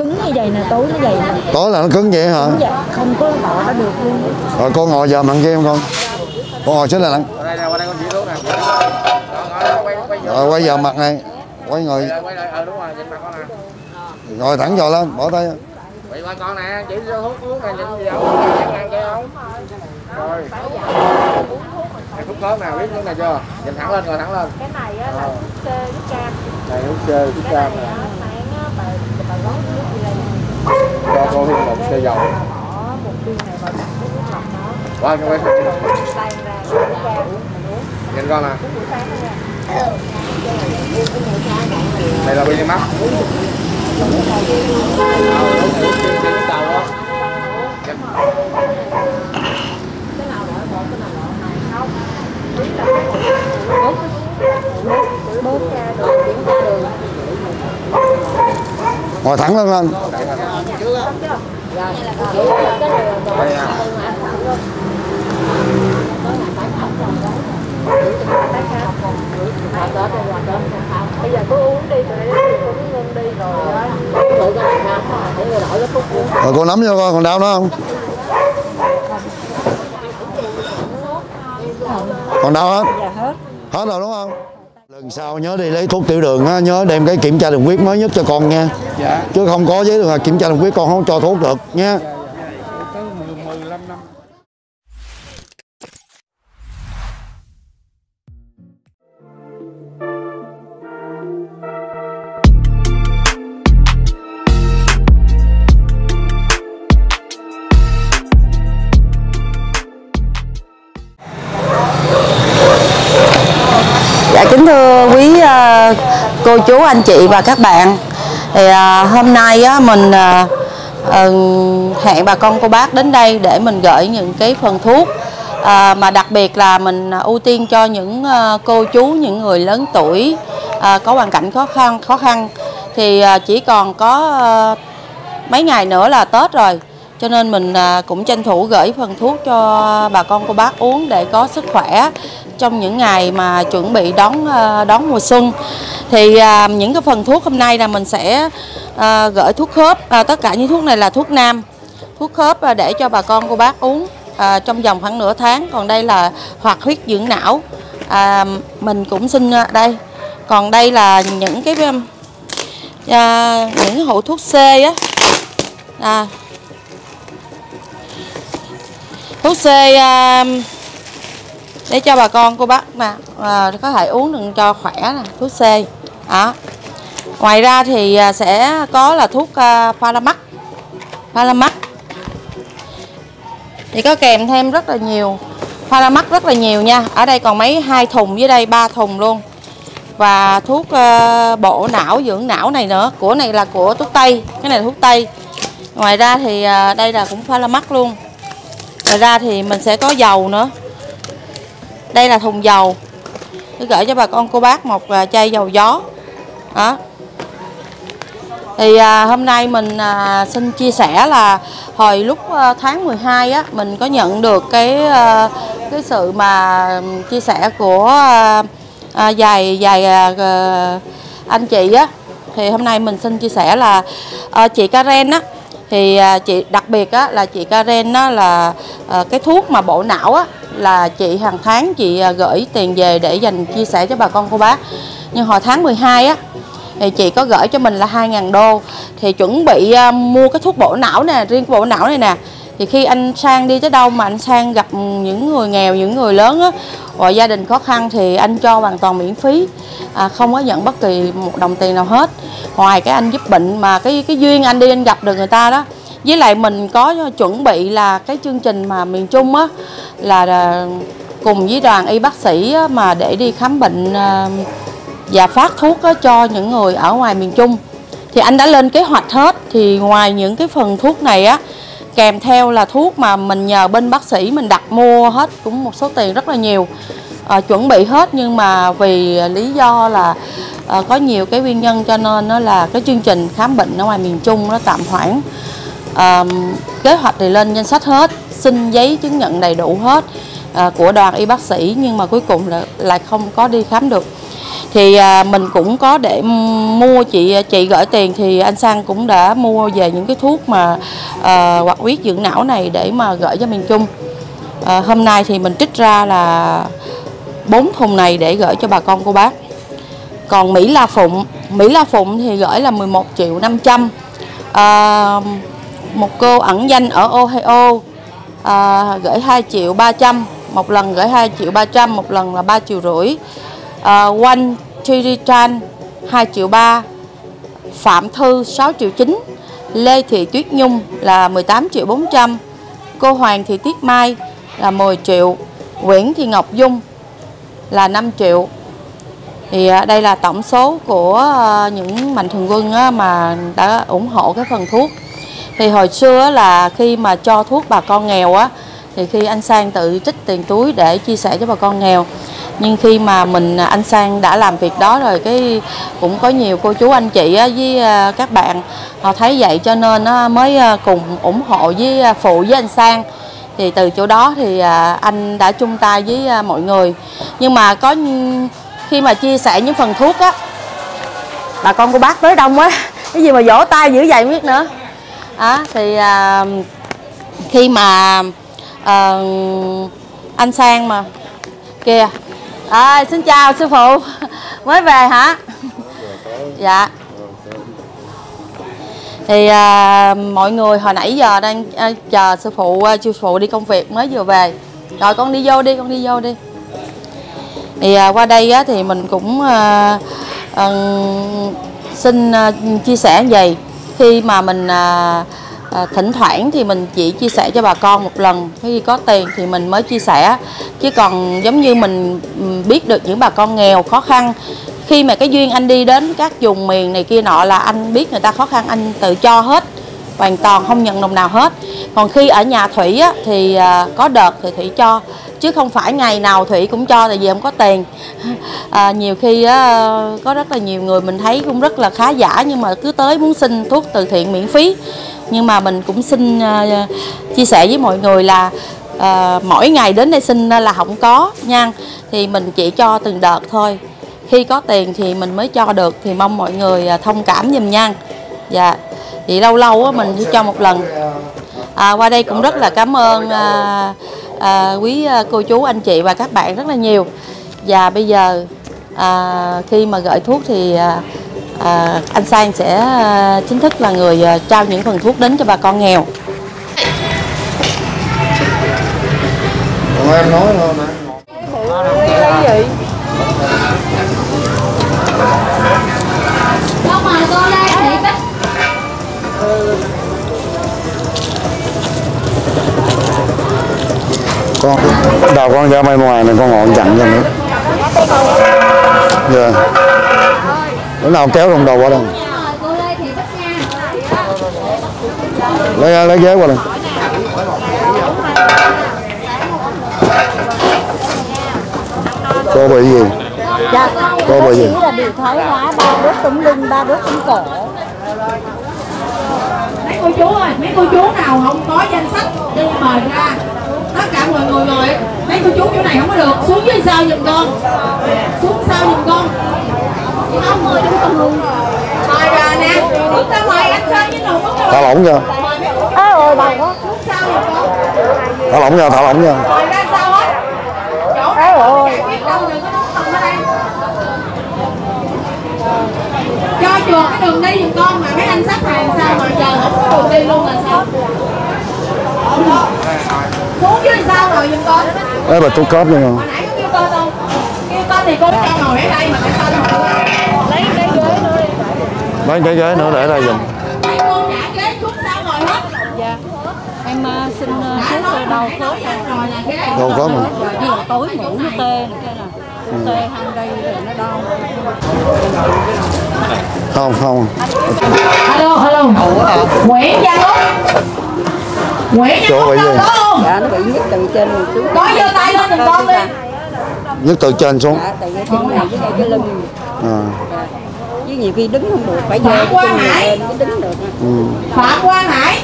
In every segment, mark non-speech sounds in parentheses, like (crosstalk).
cứng như vậy nè tối nó vậy nè tối là nó cứng vậy hả dạ không có đã được luôn rồi con ngồi giờ mặn cho em con con ngồi xuống lặng đây nè, qua đây con chỉ thuốc nè. Rồi, quay, quay vô. rồi quay giờ mặt này quay ngồi Rồi, quay lại, ờ đúng rồi, nhìn mặt con nè. ngồi thẳng vào lên bỏ tay Quay qua con nè, chỉ cho thuốc nè, nhìn gì đâu, ăn ăn chơi không? Rồi. Này, thuốc nè, biết thuốc này chưa? Nhìn thẳng lên, ngồi thẳng lên. cái này á là thuốc C thuốc cam Này thuốc C, thuốc cái cam này nè. Cho cô thêm một chai dầu. cái Qua, cho mấy Nhìn con nè. Đây là bên mắt. Ờ, cái nào một cái nào hai bớt ra đường đường ngồi thẳng lên lên. Bây giờ cứ uống đi rồi cứ ngưng đi rồi tự cái này ha để người đổi cái thuốc uống rồi con nắm cho con còn đau nữa không? Còn đau dạ hết. Hết rồi đúng không lần sau nhớ đi lấy thuốc tiểu đường á nhớ đem cái kiểm tra đường huyết mới nhất cho con nha Dạ. chứ không có giấy được kiểm tra đường huyết con không cho thuốc được nha Tới cô chú anh chị và các bạn. Thì à, hôm nay á, mình à, à, hẹn bà con cô bác đến đây để mình gửi những cái phần thuốc. À, mà đặc biệt là mình ưu tiên cho những à, cô chú những người lớn tuổi à, có hoàn cảnh khó khăn khó khăn. Thì à, chỉ còn có à, mấy ngày nữa là Tết rồi. Cho nên mình à, cũng tranh thủ gửi phần thuốc cho bà con cô bác uống để có sức khỏe trong những ngày mà chuẩn bị đón à, đón mùa xuân thì à, những cái phần thuốc hôm nay là mình sẽ à, gửi thuốc khớp. À, tất cả những thuốc này là thuốc nam. Thuốc khớp à, để cho bà con cô bác uống à, trong vòng khoảng nửa tháng. Còn đây là hoạt huyết dưỡng não. À, mình cũng xin à, đây. Còn đây là những cái à, à những cái hũ thuốc C á. À, thuốc C à, để cho bà con cô bác mà à, có thể uống được cho khỏe nè thuốc C đó. Ngoài ra thì à, sẽ có là thuốc à, Pharamax thì có kèm thêm rất là nhiều Pharamax rất là nhiều nha. Ở đây còn mấy hai thùng dưới đây ba thùng luôn. Và thuốc bổ bộ não dưỡng não này nữa. Của này là của thuốc tây cái này là thuốc tây. Ngoài ra thì à, đây là cũng Pharamax luôn. Ngoài ra thì mình sẽ có dầu nữa. Đây là thùng dầu. Tôi gửi cho bà con cô bác một chai dầu gió đó. Thì à, hôm nay mình à, xin chia sẻ là hồi lúc à, tháng 12 á mình có nhận được cái à, cái sự mà chia sẻ của à, à, vài vài à, à, anh chị á. Thì hôm nay mình xin chia sẻ là à, chị Karen á. Thì à, chị đặc biệt á là chị Karen á là à, cái thuốc mà bộ não á là chị hàng tháng chị à, gửi tiền về để dành chia sẻ cho bà con cô bác. Nhưng hồi tháng 12 á thì chị có gửi cho mình là 2.000 đô. Thì chuẩn bị à, mua cái thuốc bổ não nè riêng cái bộ não này nè. Thì khi anh sang đi tới đâu mà anh sang gặp những người nghèo những người lớn á hoặc gia đình khó khăn thì anh cho hoàn toàn miễn phí. À, không có nhận bất kỳ một đồng tiền nào hết. Ngoài cái anh giúp bệnh mà cái cái duyên anh đi anh gặp được người ta đó. Với lại mình có chuẩn bị là cái chương trình mà miền Trung á là, là cùng với đoàn y bác sĩ á, mà để đi khám bệnh à, và phát thuốc á, cho những người ở ngoài miền Trung. Thì anh đã lên kế hoạch hết thì ngoài những cái phần thuốc này á kèm theo là thuốc mà mình nhờ bên bác sĩ mình đặt mua hết cũng một số tiền rất là nhiều. À, chuẩn bị hết nhưng mà vì lý do là à, có nhiều cái nguyên nhân cho nên nó là cái chương trình khám bệnh ở ngoài miền Trung nó tạm hoãn. À, kế hoạch thì lên danh sách hết xin giấy chứng nhận đầy đủ hết à, của đoàn y bác sĩ nhưng mà cuối cùng là lại không có đi khám được thì à, mình cũng có để mua chị à, chị gửi tiền thì anh Sang cũng đã mua về những cái thuốc mà à, uh, hoạt huyết dưỡng não này để mà gửi cho miền Trung. Uh, hôm nay thì mình trích ra là bốn thùng này để gửi cho bà con cô bác. Còn Mỹ La Phụng Mỹ La Phụng thì gửi là 11 triệu 500 à, một cô ẩn danh ở Ohio à, gửi 2 triệu 300 một lần gửi 2 triệu 300 một lần là 3 triệu rưỡi uh, One Chiritan 2 triệu 3 Phạm Thư 6 triệu 9 Lê Thị Tuyết Nhung là 18 triệu 400 cô Hoàng Thị Tiết Mai là 10 triệu. Nguyễn Thị Ngọc Dung là 5 triệu. Thì à, đây là tổng số của ờ, những mạnh thường quân mà đã ủng hộ cái phần thuốc. Thì hồi xưa là khi mà cho thuốc bà con nghèo á thì khi anh Sang tự trích tiền túi để chia sẻ cho bà con nghèo nhưng khi mà mình à, anh Sang đã làm việc đó rồi cái cũng có nhiều cô chú anh chị với à, các bạn họ thấy vậy cho nên nó mới à, cùng ủng hộ với phụ với anh Sang. Thì từ chỗ đó thì anh đã chung tay với mọi người. Nhưng mà có khi mà chia sẻ những phần thuốc á bà con cô bác tới đông quá. (laughs) Cái gì mà vỗ tay dữ vậy biết nữa. À, thì à, khi mà à, anh sang mà kia à, xin chào sư phụ. Mới về hả? Dạ. Thì à, mọi người hồi nãy giờ đang à, chờ sư phụ à, sư phụ đi công việc mới vừa về. Rồi con đi vô đi con đi vô đi. Thì à, qua đây á, thì mình cũng à, à, xin à, chia sẻ gì khi mà mình à, à, thỉnh thoảng thì mình chỉ chia sẻ cho bà con một lần. Khi có tiền thì mình mới chia sẻ. Chứ còn giống như mình biết được những bà con nghèo khó khăn khi mà cái duyên anh đi đến các vùng miền này kia nọ là anh biết người ta khó khăn anh tự cho hết hoàn toàn không nhận đồng nào hết. Còn khi ở nhà thủy á, thì à, có đợt thì thủy cho. Chứ không phải ngày nào thủy cũng cho tại vì không có tiền. (laughs) À, nhiều khi á, có rất là nhiều người mình thấy cũng rất là khá giả nhưng mà cứ tới muốn xin thuốc từ thiện miễn phí nhưng mà mình cũng xin ờ, ờ, chia sẻ với mọi người là à, mỗi ngày đến đây xin là không có nha. Thì mình chỉ cho từng đợt thôi. Khi có tiền thì mình mới cho được. Thì mong mọi người thông cảm giùm nha. Dạ. Thì lâu lâu á, mình chỉ cho một lần. À, qua đây cũng rất là cảm ơn à, à, quý cô chú anh chị và các bạn rất là nhiều. Và bây giờ à, khi mà gửi thuốc thì à, à, anh Sang sẽ à, chính thức là người à, trao những phần thuốc đến cho bà con nghèo. Còn em nói thôi mà. Để bích con đầu con ra bên ngoài này con ngọn chặn cho nữa dạ bữa nào kéo con đầu qua đây. Lấy lấy ghế qua đây. Cô bị gì? Dạ Cô sĩ nhiêu? là bị thoái hóa ba đốt tấm lưng ba đốt tấm cổ. Mấy cô chú ơi mấy cô chú nào không có danh sách đi mời ra? Tất cả mọi người ngồi. Mấy cô chú chỗ này không có được. Xuống dưới sau giùm con. Xuống sau giùm con thả lỏng cho mời mấy bà thả lỏng nha, thả lỏng nha. Mời ra cho chuột cái đường đi giùm con mà mấy anh sắp hàng sao mà chờ không có đường đi luôn là sao xuống dưới sao rồi giùm con lấy bà tôi cóp nha. hồi nãy có kêu con không con thì con cho ngồi ở đây mà sao ngồi lấy cái ghế nữa đi. Lấy cái ghế nữa để đây cô ngồi hết? Em ờ, xin ờ, thuốc ờ, đau khớp là ghế đâu có mà là tối mũi nó tê này kia nè tê hăng đây rồi nó đau. Không không. Hello hello. Nguyễn Văn Úc Nguyễn Văn Chỗ Úc đâu không? Dạ nó bị nhức từ trên xuống có giơ tay lên giùm con đi nhấc từ trên xuống. Dạ tại cái chân này với cái lưng. À. với nhiều khi đứng không được phải cái chân này Hải. lên mới đứng được. Ừ. Phạm Quang Hải.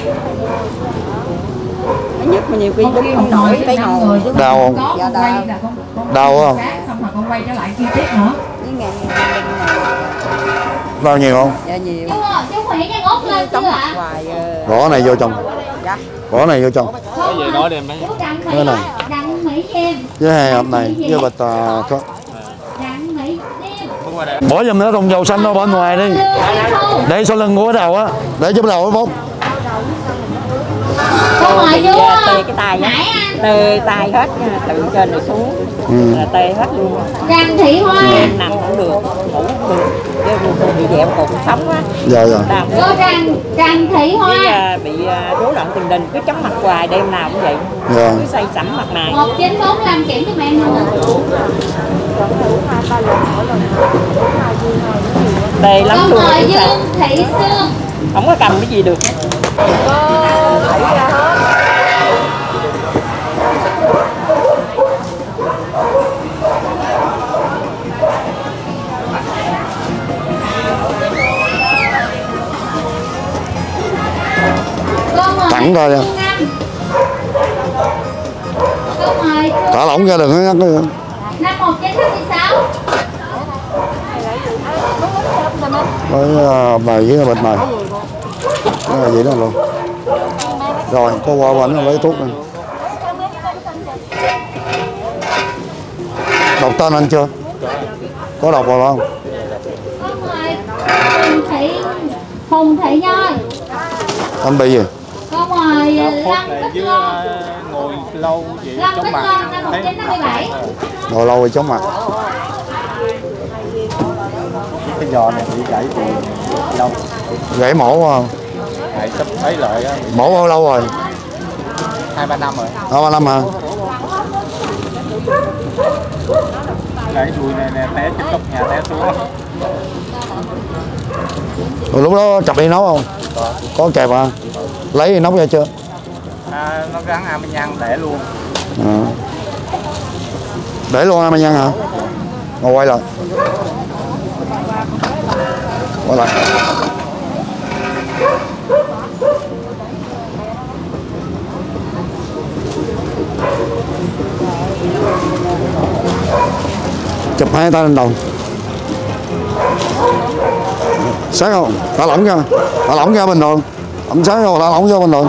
Nhức mà nhiều khi đứng không nổi phải ngồi đau không Dạ, đau. Đau không? xong rồi con quay trở lại kia tiếp nữa. Với ngàn ngàn bao nhiêu không? Dạ nhiều. Hoài ờ, bỏ này vô trong. Dạ. Bỏ này vô trong. Cái gì nói đi em thấy. chú đặng Cái này. Với hai hộp này với bịch à, có bỏ giùm nó thùng dầu xanh đó bỏ ngoài đi. Để sau lưng của cái đầu á. Để cho đầu bốc ờ, tê cái tay á. Tê tay hết nha, từ trên này xuống. Ừ. là tê hết luôn. Đặng thị hoa. Nằm cũng được ngủ cũng được chứ tôi bị dẹo cột sống á. Dạ dạ. Cô đặng đặng thị hoa. với à, bị à, rối loạn tiền đình cứ chóng mặt hoài đêm nào cũng vậy. Dạ. Cứ say sẩm mặt mày một chín bốn năm kiểm cho mẹ luôn tê lắm luôn sao. dương thị sương. Không có cầm cái gì được. Câu Thẳng thôi à. Hỏi thả lỏng ra đừng có nhắc nữa. với à, bài với bịch này cái này vậy đó luôn. Rồi có qua nó lấy thuốc này đọc tên anh chưa? Có đọc vào không? Hùng thị nhoi anh bị gì hỏi loan ngồi lâu vậy năm mươi bảy. Ngồi lâu rồi chóng mặt. Cái giò này bị gãy từ lâu. Gãy mổ không? Gãy sắp thấy lại á. Mổ bao lâu rồi? Hai ba năm rồi. Hai ba năm hả? Gãy đuôi này nè té trên góc nhà té xuống. Rồi lúc đó chập đi nấu không? Có. Kẹp à lấy đi nấu ra chưa à, nó gắn am để luôn. À. để luôn anh hả? Ngồi quay lại. Quay lại. Chụp hai tay lên đầu. Sáng không? Thả lỏng ra. Thả lỏng ra bình thường. Ẩm sáng rồi thả lỏng ra bình thường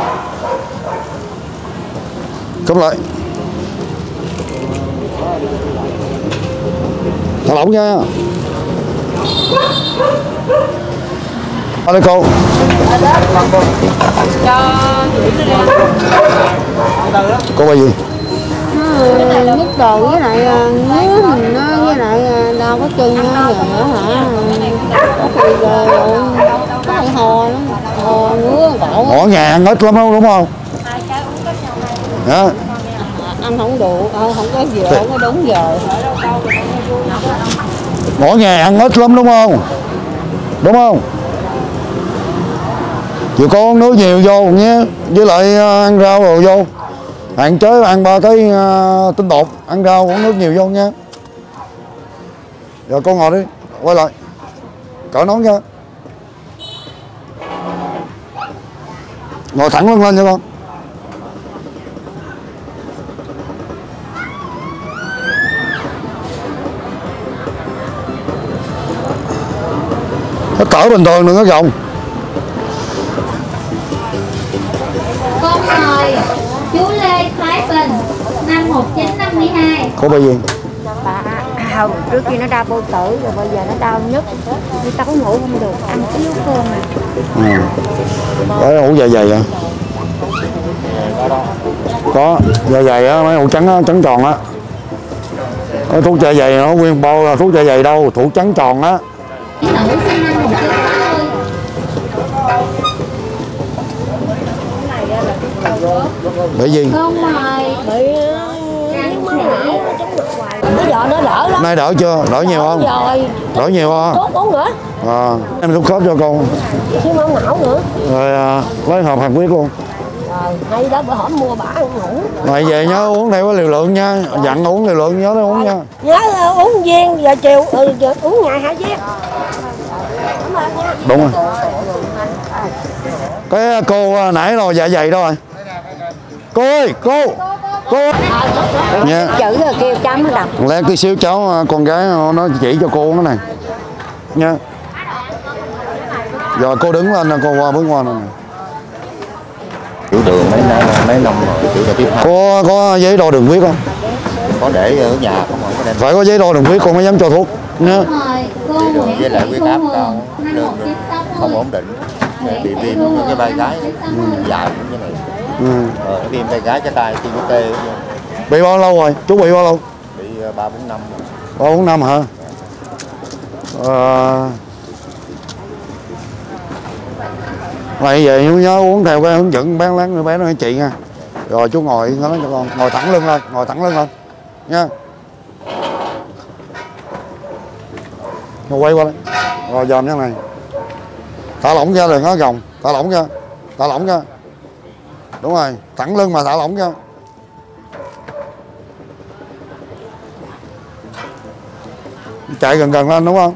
cúm lại. Thả lỏng nha. Alo cô Cô bao gì? nhức đầu với lại à, ngứa mình nó với lại à, đau cái chân nó hả? Có khi rồi có hay ho lắm. Ho ngứa cổ. Ngõ nhà ăn ít lắm đúng không? Dạ. ăn không đủ ờ, không có giờ không có đúng giờ. Ngõ nhà ăn ít lắm đúng không? Đúng không? Chịu uống nước nhiều vô nhé. Với lại ờ, ăn rau rồi vô. Hạn chế ăn ba cái ờ, tinh bột Ăn rau uống nước nhiều vô nha. Giờ con ngồi đi Quay lại. Cởi nón nha. Ngồi thẳng lưng lên nha con cỡ bình thường đừng có gồng. Câu hỏi chú lê thái bình năm một chín năm mươi hai. Cô bao gì? bà không trước kia nó đau bao tử rồi bây giờ nó đau nhức đi tắm ngủ không được ăn thiếu cơm Ừ. Có ủ dạ dày à? Có, dạ dày á, mấy ủ trắng á, trắng tròn á. Có thuốc dạ dày nó nguyên bao là thuốc dạ dày đâu, thuốc trắng tròn á nữ sinh năm một chín tám Bị gì? câu hỏi bị bây giờ nó đỡ lắm Nay đỡ chưa? Đỡ nhiều không? rồi. Đỡ nhiều không? tốt uống nữa. À, em thuốc khớp cho con. Chứ máu não nữa. Rồi à, lấy hộp hạt huyết luôn rồi hay đó bữa hổm mua bả ăn ngủ. Rồi về nhớ uống theo cái liều lượng nha. Dặn uống liều lượng nhớ nó uống nha. Nhớ ờ, uống viên giờ chiều ừ, giờ uống ngày hai viên. Đúng rồi. Cái cô à, nãy rồi dạ dày đâu rồi Cô. Ơi, cô. Cô nha chữ rồi kêu chấm nó đọc. Lát tí xíu cháu à, con gái nó chỉ cho cô cái này. Nha. Giờ cô đứng lên nè cô qua bước qua nè. Tiểu đường mấy năm mấy năm rồi tiểu đường tiếp hai. có có giấy đo đường huyết không? Có để ở nhà không có đem phải có giấy đo đường huyết con mới dám cho thuốc. Nha. Với lại huyết áp cao đường không ổn định. Bị viêm cái vai gái. dài cũng như này ừ. ờ, nó tay gái cái tay tiêm tê bị bao lâu rồi? Chú bị bao lâu? Bị ờ, ba bốn năm. Ba bốn năm hả? À... vậy về chú nhớ uống theo cái hướng dẫn bán láng bé nói chị nha. Rồi chú ngồi nó cho con ngồi thẳng lưng lên ngồi thẳng lưng lên. Nha. Rồi quay qua đây. Rồi dòm như này. Thả lỏng ra đừng có gồng thả lỏng ra. Thả lỏng ra đúng rồi thẳng lưng mà thả lỏng ra chạy gần gần lên đúng không?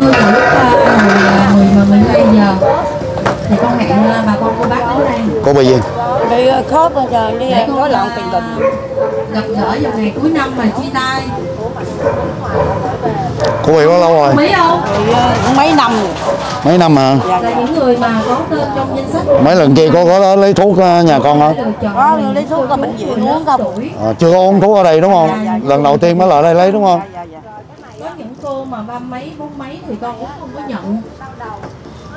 Ờ, mà tôi từ lúc 12 giờ. Thì con hẹn à, bà cô bị gì đi khớp rồi giờ đi rối loạn tiền đình gặp gỡ vào ngày cuối năm mà chia tay. Cô bị bao lâu rồi? Mấy không mấy năm mấy năm hả là những người mà có tên trong danh sách. Mấy lần kia cô có lấy thuốc ờ, nhà con không? Có lấy thuốc ở bệnh viện uống không? à, chưa có uống thuốc ở đây đúng không? Lần đầu tiên mới lại đây lấy đúng không? Có những cô mà ba mấy bốn mấy thì con cũng không có nhận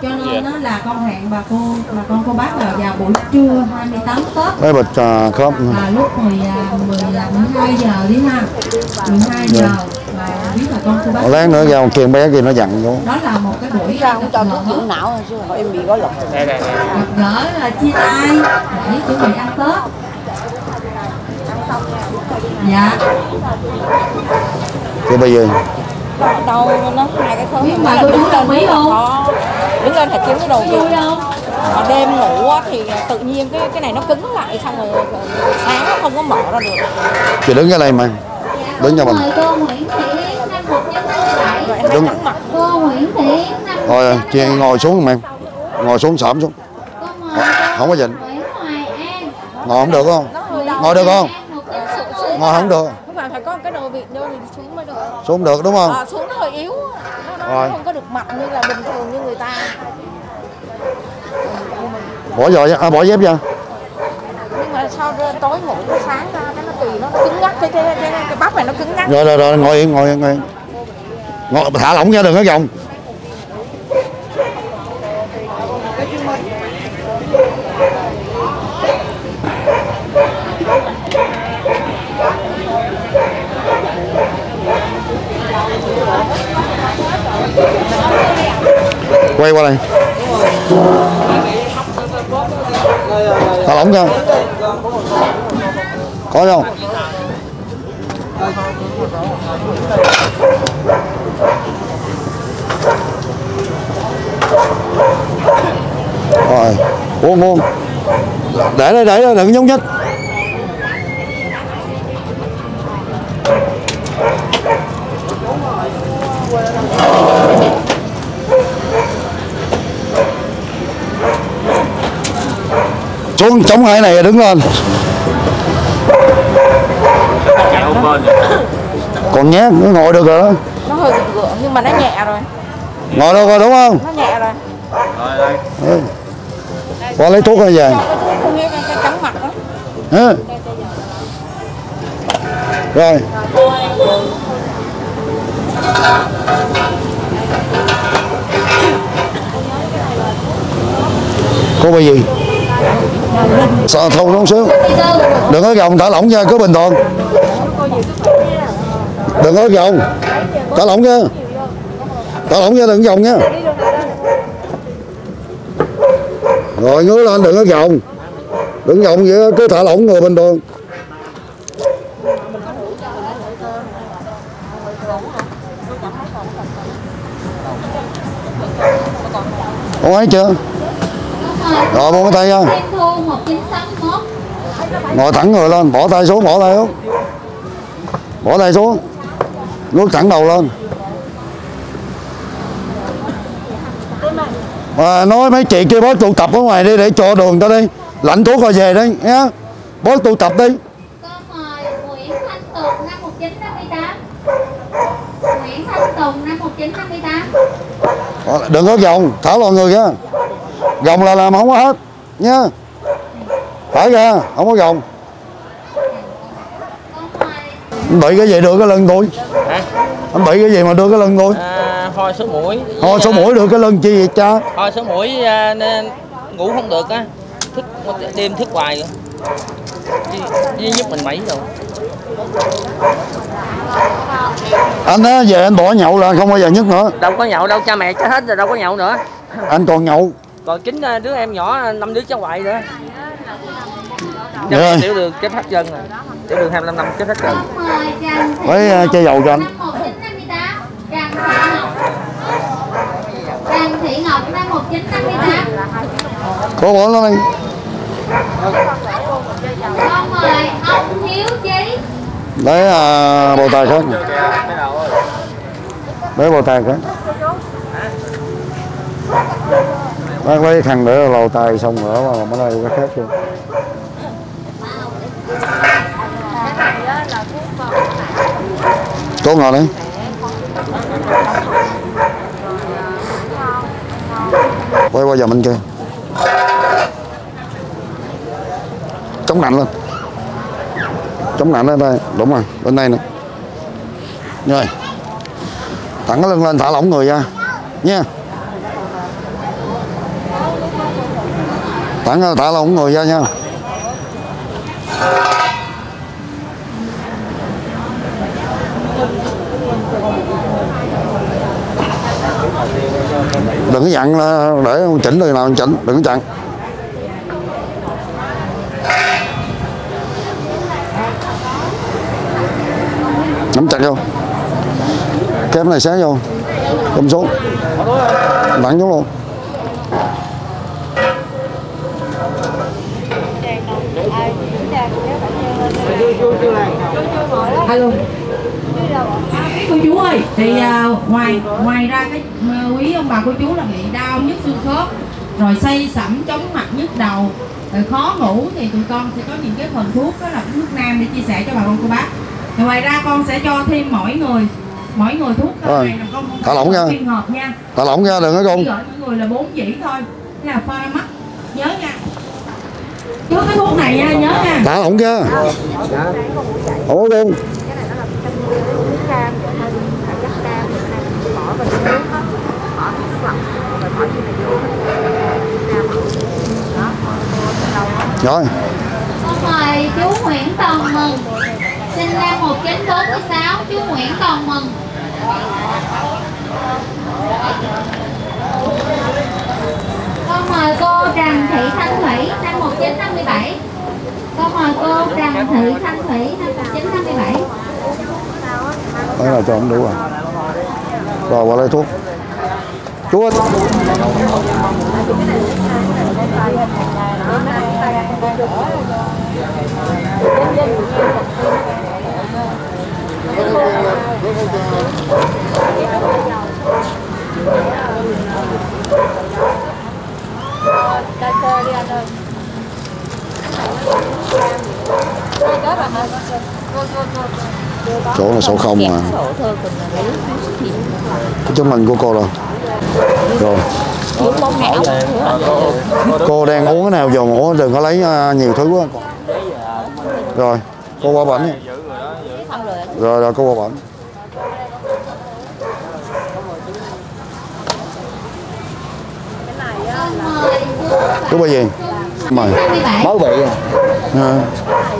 cho nên nó là con hẹn bà cô bà con cô bác là vào buổi trưa 28 Tết. Lấy bịch uh, khớp là lúc 10, à, 10 à, 12 giờ đi ha. 12 giờ là biết là con cô bác lát nữa ra kia bé kia nó dặn vô. Đó là một cái buổi sao gặp không cho gỡ dưỡng não rồi chứ em bị gói lục đây đây gỡ là chia tay để chuẩn bị ăn Tết. Dạ. Cô bị gì đâu nó hai cái khớp Nhưng mà cô chú đồng ý không? Có. đứng lên phải kiếm cái vui không mà đêm ngủ á thì tự nhiên cái cái này nó cứng lại xong rồi sáng nó không có mở ra được. Chị đứng ở đây mà. Đứng cho mình. cô Nguyễn Thị Đúng. Nguyễn Thị rồi chị ngồi xuống mà. Ngồi xuống xổm xuống. Không có dịnh ngồi không được không? Ngồi được không? Ngồi không được có cái đồ vịt vô thì xuống mới được. Xuống được đúng không? À, xuống nó hơi yếu nó, nó Rồi. không có được mạnh như là bình thường như người ta. Bỏ giò à, bỏ dép ra nhưng mà sau tối ngủ sáng ra cái nó tùy nó cứng ngắc cái cái, cái, cái bắp này nó cứng ngắc. Rồi rồi rồi ngồi yên ngồi yên ngồi ngồi thả lỏng ra đừng có gồng quay qua đây. Thả lỏng ra có không? Rồi ngon ngon để đây để đây, đừng nhúng nhích. Xuống chống hai này đứng lên. Còn nhé nó ngồi được rồi đó. Nó hơi gượng gượng nhưng mà nó nhẹ rồi. Ngồi được rồi đúng không? Nó nhẹ rồi. Ừ. qua lấy thuốc rồi về. Cái cái, cái Hả? rồi. Cô bị gì sợ thâu xuống xíu? Đừng có gồng thả lỏng ra cứ bình thường. Đừng có gồng thả lỏng nha. Thả lỏng ra đừng gồng nha. Rồi, ngứa lên, đừng có gồng đừng gồng vậy, cứ thả lỏng người bình thường. Con ấy chưa? Rồi buông cái tay ra Em Thu 1961 ngồi thẳng người lên bỏ tay xuống bỏ tay xuống. Bỏ tay xuống. Ngước thẳng đầu lên. À, nói mấy chị kia bớt tụ tập ở ngoài đi để cho đường ta đi. Lạnh thuốc rồi về đi nhá. Bớt tụ tập đi. Con mời Nguyễn Thanh Tùng năm 1958. Nguyễn Thanh Tùng năm 1958. Ờ, đừng có gồng thả lò người ra gồng là làm không có hết nhá phải ra không có gồng anh bị cái gì đưa cái lưng tôi? Hả? Anh bị cái gì mà đưa cái lưng tôi? À, ho số mũi. Thôi số mũi đưa cái lưng chi vậy cha? Ho số mũi à, nên ngủ không được á. Thức đêm thức hoài với, với giúp mình mấy rồi. Anh á về anh bỏ nhậu là không bao giờ nhức nữa. Đâu có nhậu đâu cha mẹ chết hết rồi đâu có nhậu nữa. Anh còn nhậu còn chính à, đứa em nhỏ năm đứa cháu ngoại nữa Dạ. Năm tiểu đường chết hết chân rồi tiểu đường 25 năm chết hết Thị lấy uh, chai dầu cho anh năm 1958. Trần Thị Ngọc. Năm 1958. cô bỏ nó đi Con mời ông Hiếu Chí. lấy uh, bầu tài khác lấy bầu tài khác bác lấy thằng để lầu tay xong nữa mà mới đây cái khác luôn Cố ngồi đi quay qua giờ bên kia. Chống nạnh lên. Chống nạnh lên đây. Đúng rồi, bên đây nè. Rồi. Thẳng cái lưng lên, thả lỏng người ra. Nha. Thẳng thả ờ, lỏng người ra nha. Đừng có dặn là để chỉnh đời nào chỉnh, đừng có chặn. Nắm chặt vô. Kém này xé vô cầm xuống. Bạn xuống luôn. Alo cô chú ơi thì à, ngoài ngoài ra cái quý ông bà cô chú là bị đau nhức xương khớp rồi say sẩm chóng mặt nhức đầu rồi khó ngủ thì tụi con sẽ có những cái phần thuốc đó là thuốc nam để chia sẻ cho bà con cô bác. Rồi ngoài ra con sẽ cho thêm mỗi người mỗi người thuốc Rồi, này là con thả lỏng nha. nha. Thả lỏng ra đừng có chỉ con mỗi người là bốn dĩ thôi Thế là pha mắt nha trước cái thuốc này nha nhớ nha. Thả lỏng ra ủa con rồi. Con mời chú Nguyễn Tòng Mừng. Sinh năm 1946, chú Nguyễn Tòng Mừng. Con mời cô Trần Thị Thanh Thủy, năm 1957. Con mời cô Trần Thị Thanh Thủy, năm 1957. đấy là cho không đủ rồi rồi, qua lấy thuốc chú ơi Thank you. Chỗ là số không mà. cái chứng minh của cô rồi. Rồi cô. Đang uống cái nào dồn ủa đừng có lấy à, nhiều thứ quá. Rồi cô qua bệnh rồi. Rồi cô qua bệnh Chú bao gì? Mời. 57. mới bị à.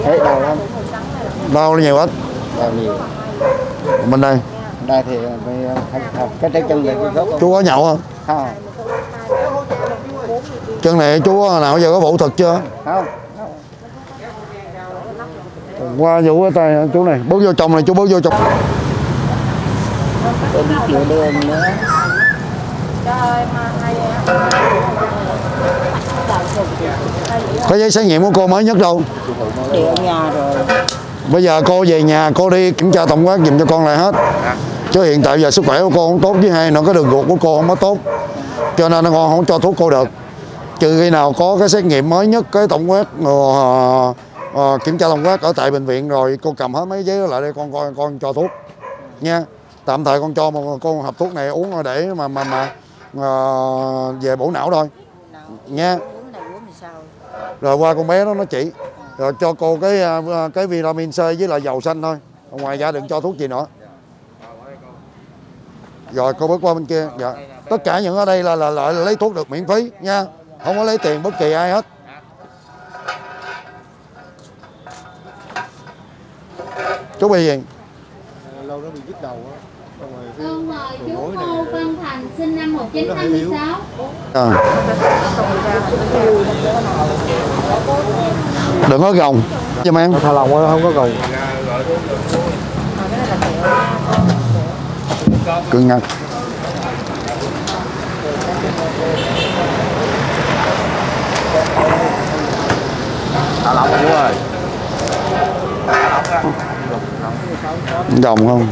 thấy đau lắm. Đau nhiều ít đau nhiều. Bên đây. Đây thì bị cái trái chân này chú có nhậu không? Không. Chân này chú nào giờ có phẫu thuật chưa? Không. Qua vụ cái tay chú này. Bố vô chồng này chú bố vô chồng tôi đi chữa đêm nữa có giấy xét nghiệm của cô mới nhất đâu. Nhà rồi. bây giờ cô về nhà cô đi kiểm tra tổng quát giùm cho con lại hết. Chứ hiện tại giờ sức khỏe của cô không tốt với hai nữa cái đường ruột của cô không có tốt. Cho nên con không cho thuốc cô được. Trừ khi nào có cái xét nghiệm mới nhất cái tổng quát ờ, ờ, kiểm tra tổng quát ở tại bệnh viện rồi cô cầm hết mấy giấy đó lại đây con coi con cho thuốc nha. Tạm thời con cho một con hộp thuốc này uống để mà mà mà ờ, về bổ não thôi. Nha. Rồi qua con bé đó nó chỉ. Rồi cho cô cái à, cái vitamin C với lại dầu xanh thôi. Ngoài ra đừng cho thuốc gì nữa. Rồi cô bước qua bên kia. Dạ. Tất cả những ở đây là là, là lấy thuốc được miễn phí nha. Không có lấy tiền bất kỳ ai hết. Chú bị gì? Lâu nó bị nhức đầu á xong rồi cái Con mời chú Ngô Văn Thành sinh năm 1956 à. đừng có gồng. Cho em thả lòng nó không có gồng. Cưng ngặt thả lỏng chú ơi gồng không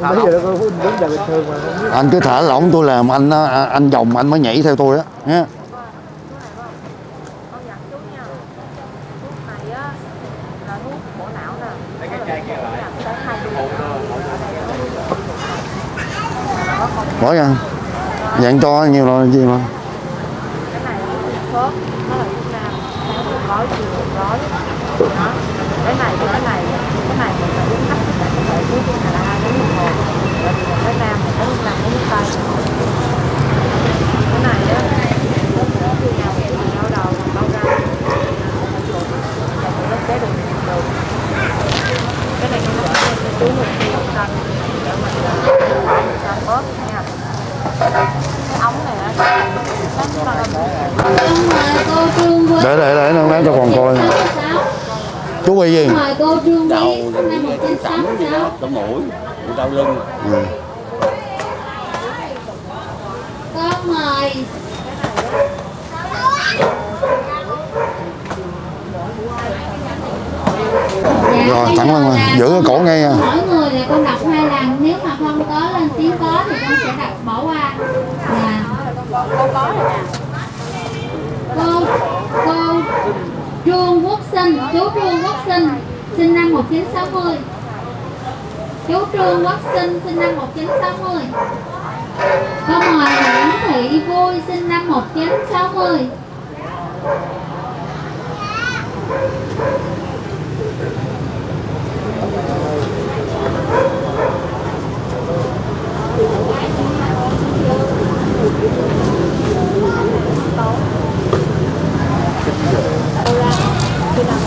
bây giờ nó có bình thường mà biết anh cứ thả lỏng tôi làm anh anh vòng anh mới nhảy theo tôi á nha bỏ ra dạng cho nhiều rồi gì mà cái này thì cái này cái này mình phải uống thấp cái thể cuối tiên là hai đến một rồi thì một cái nam một cái nam uống tay cái này á lúc đó khi nào thì mình đau đầu đau ra nó chế được cái này nó đỡ lên túi một khi không để mình làm bớt nha cái ống này á nó nó Con mời cô Trương Quý để để để nó lấy cho còn coi chú bị gì Mời cô Trương Quý sinh năm 1966 đau mũi đau lưng ừ. Con mời Dạ, Rồi, thẳng lên rồi. là Giữ cái cổ ngay à. Mỗi người là con đọc hai lần Nếu mà không có lên tiếng có thì con sẽ đọc bỏ qua Dạ cô có rồi nè cô cô Trương Quốc Sinh, chú Trương Quốc Sinh sinh năm 1960 chú Trương Quốc Sinh sinh năm 1960 câu mời Nguyễn Thị Vui, sinh năm 1960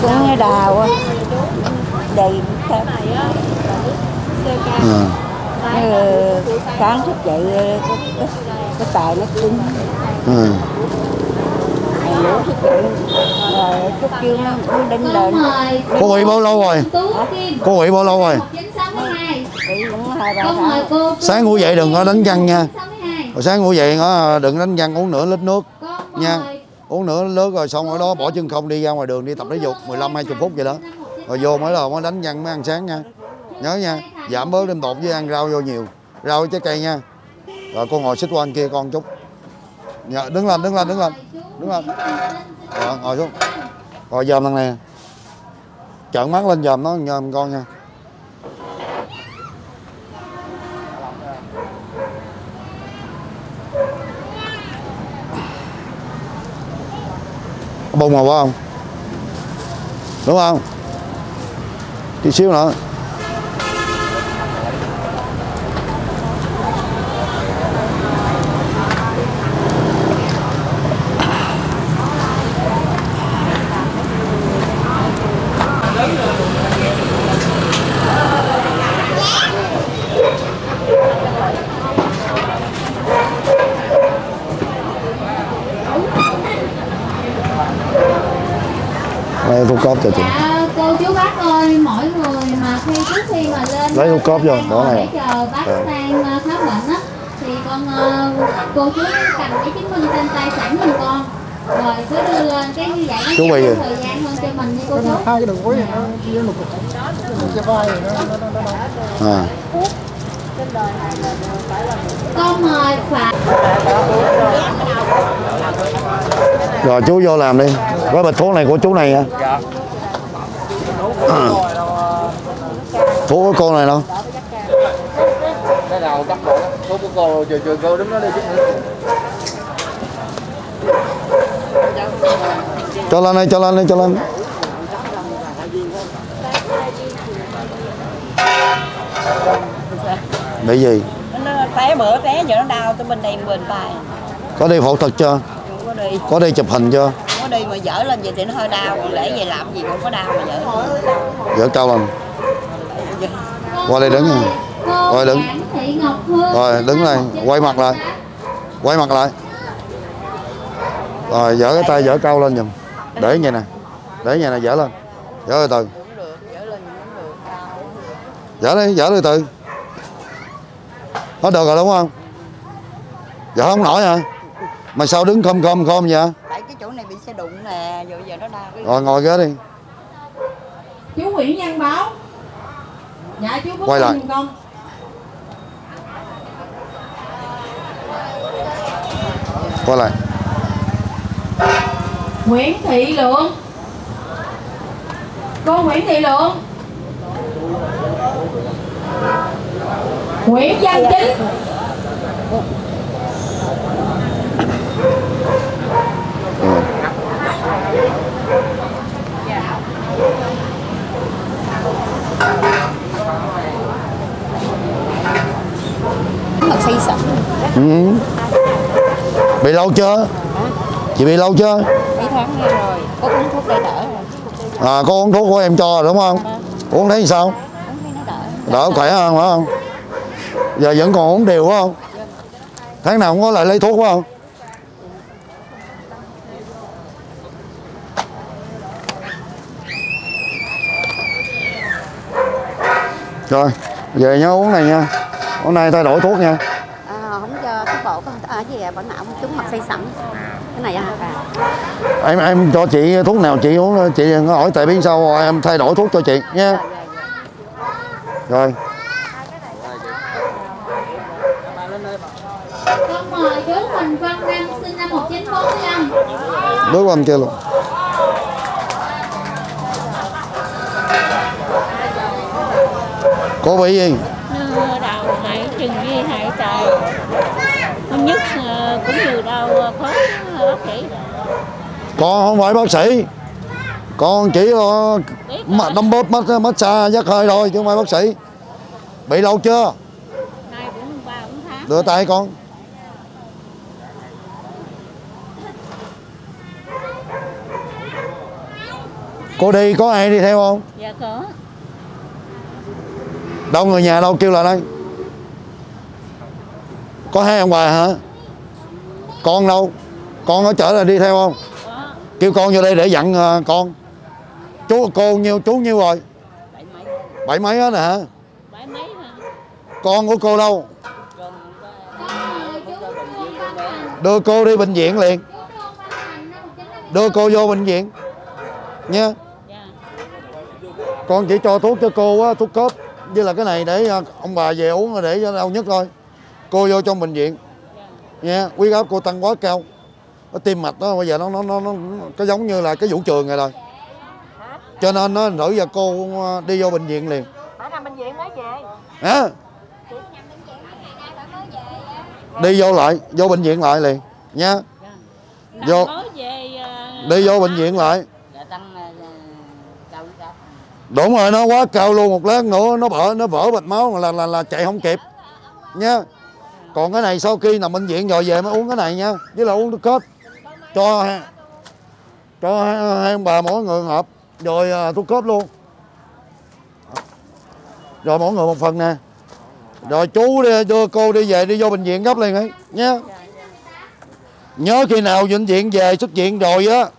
cũng nghe đào á. Đầy Ừ. Như sáng thức dậy cái, cái, cái tài nó cứng. Ừ. lên. Mời. Cô bị bao lâu rồi? Cô bị bao lâu rồi? 1962 bị cũng hai ba câu mời tháng cô Trương Sáng ngủ dậy đừng có đánh răng nha. 1962 Rồi sáng ngủ dậy nó đừng đánh răng uống nửa lít nước nha uống nữa lớn rồi xong ở đó bỏ chân không đi ra ngoài đường đi tập thể dục 15 20 phút vậy đó. Rồi vô mới là mới đánh răng mới ăn sáng nha. Nhớ nha giảm bớt đêm bột với ăn rau vô nhiều. Rau với trái cây nha. Rồi con ngồi xích qua anh kia con chút. Dạ, đứng lên đứng lên đứng lên. Đứng lên. Rồi, ngồi xuống. Rồi dòm thằng này. Trợn mắt lên dòm nó dòm con nha. Bông màu phải không? Đúng không? Tí xíu nữa lấy thuốc cóp cho chị Dạ cô chú bác ơi mỗi người mà khi trước khi mà lên Lấy thuốc cóp vô, bỏ này. để chờ bác Dạ. sang ờ, khám bệnh á thì con ờ, cô chú cầm cái chứng minh trên tay sẵn giùm con rồi cứ đưa lên cái như vậy Chú à? thời gian hơn cho mình nha cô chú hai cái đường cuối này nó chia lục cái vai này nó nó nó nó à con mời phạm rồi chú vô làm đi gói bịch thuốc này của chú này hả à. thuốc của cô này đâu cái đầu tóc bộ thuốc của cô chờ chờ cô đứng đó đi chút nữa cho lên đây cho lên đây cho lên. Bị gì? Nó té bữa té giờ nó đau tôi bên đây bên tay có đi phẫu thuật chưa? Có đi. Có đi chụp hình chưa? Có đi mà dở lên vậy thì nó hơi đau còn để vậy làm gì cũng có đau mà dở. Dở cao lên qua đây đứng nè cô Rồi, đứng. Rồi, đứng này, quay mặt lại. quay mặt lại. Rồi dở cái tay dở cao lên giùm. Để như nè. Để như nè dở lên. Dở từ từ. Dở đi dở từ từ. Hết được rồi đúng không? Dở không nổi hả? Mà sao đứng khom khom khom vậy? Tại cái chỗ này bị xe đụng nè rồi giờ nó đau cái rồi ngồi ghế đi. Chú Nguyễn Nhân báo. Dạ chú Phúc Quay lại. Con qua lại. Nguyễn Thị Lượng. Cô Nguyễn Thị Lượng. Nguyễn Văn Chính. Thật say sẩm. Ừ. bị lâu chưa? Chị bị lâu chưa? Mấy tháng nay rồi. Có uống thuốc đây đỡ rồi. À có uống thuốc của em cho rồi đúng không? Uống thấy sao? Uống thấy nó đỡ. Đỡ khỏe hơn phải không? Giờ vẫn còn uống đều phải không? Tháng nào cũng có lại lấy thuốc phải không? Rồi về nhớ uống này nha. Uống này thay đổi thuốc nha à, không cho cái bộ con à, gì à, bệnh não chúng mặt say sẩm cái này à, à. em em cho chị thuốc nào chị uống chị có hỏi tại biết sao rồi em thay đổi thuốc cho chị nha. Rồi. Con mời chú Huỳnh Văn Nam sinh năm 1945 đối bên kia luôn. Cô bị gì nó đau hại chừng gì hại trời không nhất ờ, cũng bác sĩ con không phải bác sĩ. Con chỉ là mà đâm bóp mất mất xa giấc hơi thôi chứ không phải bác sĩ. Bị lâu chưa? Nay cũng ba bốn tháng. Đưa tay con. Cô đi có ai đi theo không? Dạ có. Đâu người nhà đâu kêu lại đây. Có hai ông bà hả con đâu? Con có chở là đi theo không? Kêu con vô đây để dặn ờ, con. Chú cô nhiêu chú nhiêu rồi? Bảy mấy? Bảy mấy hết nè hả? Bảy mấy mà con của cô đâu? Đưa cô đi bệnh viện liền. Chú Trương Văn Thành năm 1951 đưa cô vô bệnh viện nha dạ. Con chỉ cho thuốc cho cô á thuốc cốp với là cái này để ờ, ông bà về uống để cho đau nhất thôi. Cô vô trong bệnh viện nha huyết áp cô tăng quá cao nó tim mạch đó bây giờ nó nó nó nó có giống như là cái vũ trường này rồi. Cho nên nó nữ giờ cô ờ, đi vô bệnh viện liền. Phải nằm bệnh viện mới về. Hả? Đi vô lại vô bệnh viện lại liền nha. Năm Vô. mới về ờ, đi vô bệnh viện lại. Dạ tăng ờ, cao huyết áp đúng rồi nó quá cao luôn một lát nữa nó vỡ nó vỡ mạch máu là là là chạy không kịp nha còn cái này sau khi nằm bệnh viện rồi về mới uống cái này nha. Với là uống nước cốt cho cho hai, hai ông bà mỗi người một hộp. Rồi à, thuốc cốp luôn. Rồi mỗi người một phần nè. Rồi chú đi, đưa cô đi về đi vô bệnh viện gấp liền ấy nhé nhớ khi nào bệnh viện về xuất viện rồi á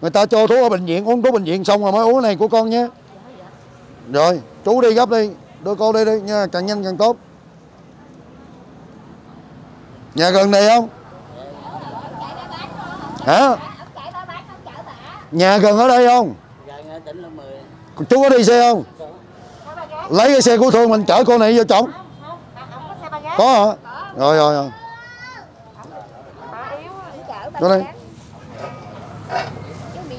người ta cho thuốc ở bệnh viện uống thuốc bệnh viện xong rồi mới uống cái này của con nhé. Rồi chú đi gấp đi. Đưa cô đi đi nha càng nhanh càng tốt nhà gần này không? Hả? Nhà gần ở đây không? Chú có đi xe không? Lấy cái xe của thương mình chở cô này vô trọng có hả? Rồi rồi rồi. Vô đây. Chú bị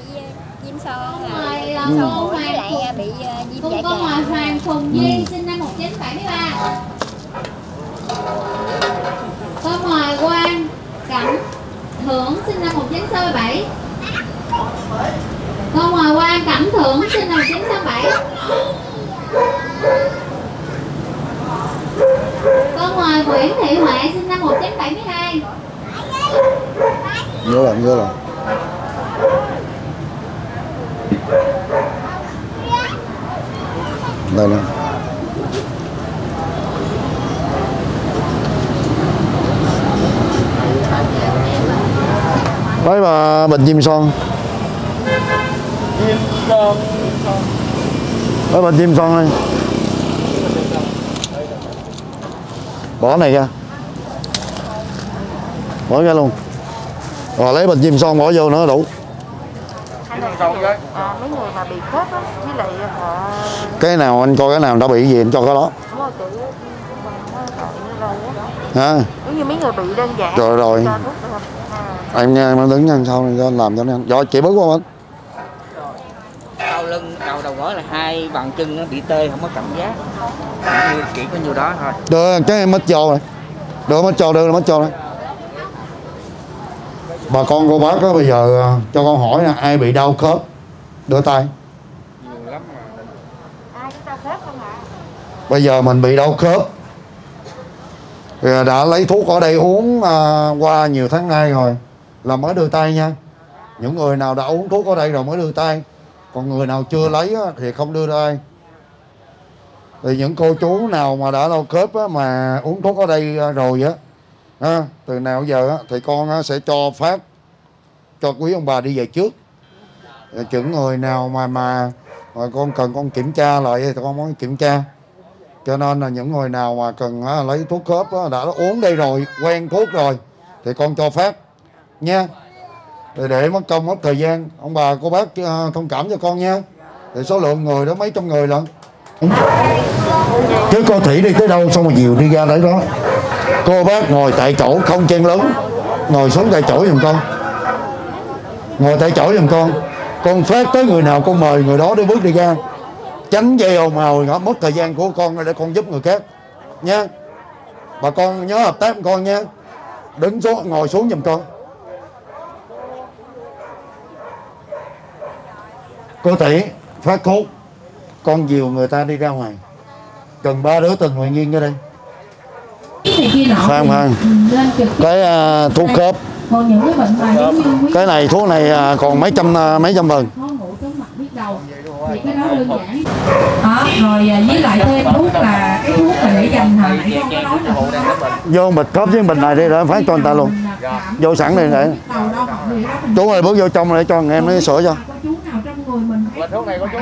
viêm Ngoài, Hoàng lại Phùng- bị viêm dạ Hoàng Phùng Duy sinh năm 1973 Tôi Hoài Quang Cẩm Thưởng sinh năm 1967 Tôi Hoài Quang Cẩm Thưởng sinh năm 1967 Con Hoài Nguyễn Thị Huệ sinh năm 1972 nhớ lần nhớ lần đây nè. Lấy bà bình chim son. Lấy bình chim son đây bỏ này ra. Bỏ ra luôn. Rồi lấy bình chim son bỏ vô nữa đủ. À, mấy người mà bị khớp á với lại họ cái nào anh coi cái nào đã bị gì anh cho cái đó. ha giống như mấy người bị đơn giản. Rồi, rồi. Được à. em đứng nhanh sau này cho anh làm cho anh rồi chị bước qua anh đau lưng đầu đầu gối là hai bàn chân nó bị tê không có cảm giác. Như chỉ có nhiêu đó thôi. Đưa cái em mất trâu này. Đưa mất trâu đưa mất trâu đây bà con cô bác á bây giờ à, cho con hỏi nè ai bị đau khớp? Đưa tay. Ai chúng ta khớp không hả bây giờ mình bị đau khớp. Thì đã lấy thuốc ở đây uống à, qua nhiều tháng nay rồi là mới đưa tay nha. Những người nào đã uống thuốc ở đây rồi mới đưa tay. Còn người nào chưa lấy thì không đưa tay. Thì những cô chú nào mà đã lâu khớp á, mà uống thuốc ở đây à, rồi á từ nào giờ á, thì con á, sẽ cho phát cho quý ông bà đi về trước. Những người nào mà mà mà con cần con kiểm tra lại thì con mới kiểm tra. Cho nên là những người nào mà cần á, lấy thuốc khớp á, đã uống đây rồi quen thuốc rồi thì con cho phát nha. Để, để mất công mất thời gian. Ông bà cô bác ờ, thông cảm cho con nha. Thì số lượng người đó mấy trăm người lận. Chứ cô thủy đi tới đâu xong rồi diều đi ra đấy đó? Cô bác ngồi tại chỗ không chen lớn ngồi xuống tại chỗ giùm con. Ngồi tại chỗ giùm con. Con phát tới người nào con mời người đó để bước đi ra. Tránh dây ồn ào nó mất thời gian của con để con giúp người khác. Nha. Bà con nhớ hợp tác con nha. Đứng xuống ngồi xuống giùm con. Cô tỷ phát thuốc con dìu người ta đi ra ngoài. Cần ba đứa tình nguyện viên ra đây. Này Phan, Phan. cái à, thuốc khớp. Còn những cái này thuốc này à, còn mấy trăm à, mấy trăm phần. Thì cái đó đơn giản đó rồi với lại thêm thuốc là cái thuốc mà để dành hồi nãy con có nói là vô bịch khớp với bình này đi để phát cho người ta luôn. Vô sẵn đây để chú ơi bước vô trong để cho thằng em nó sửa cho thấy thuốc này có chú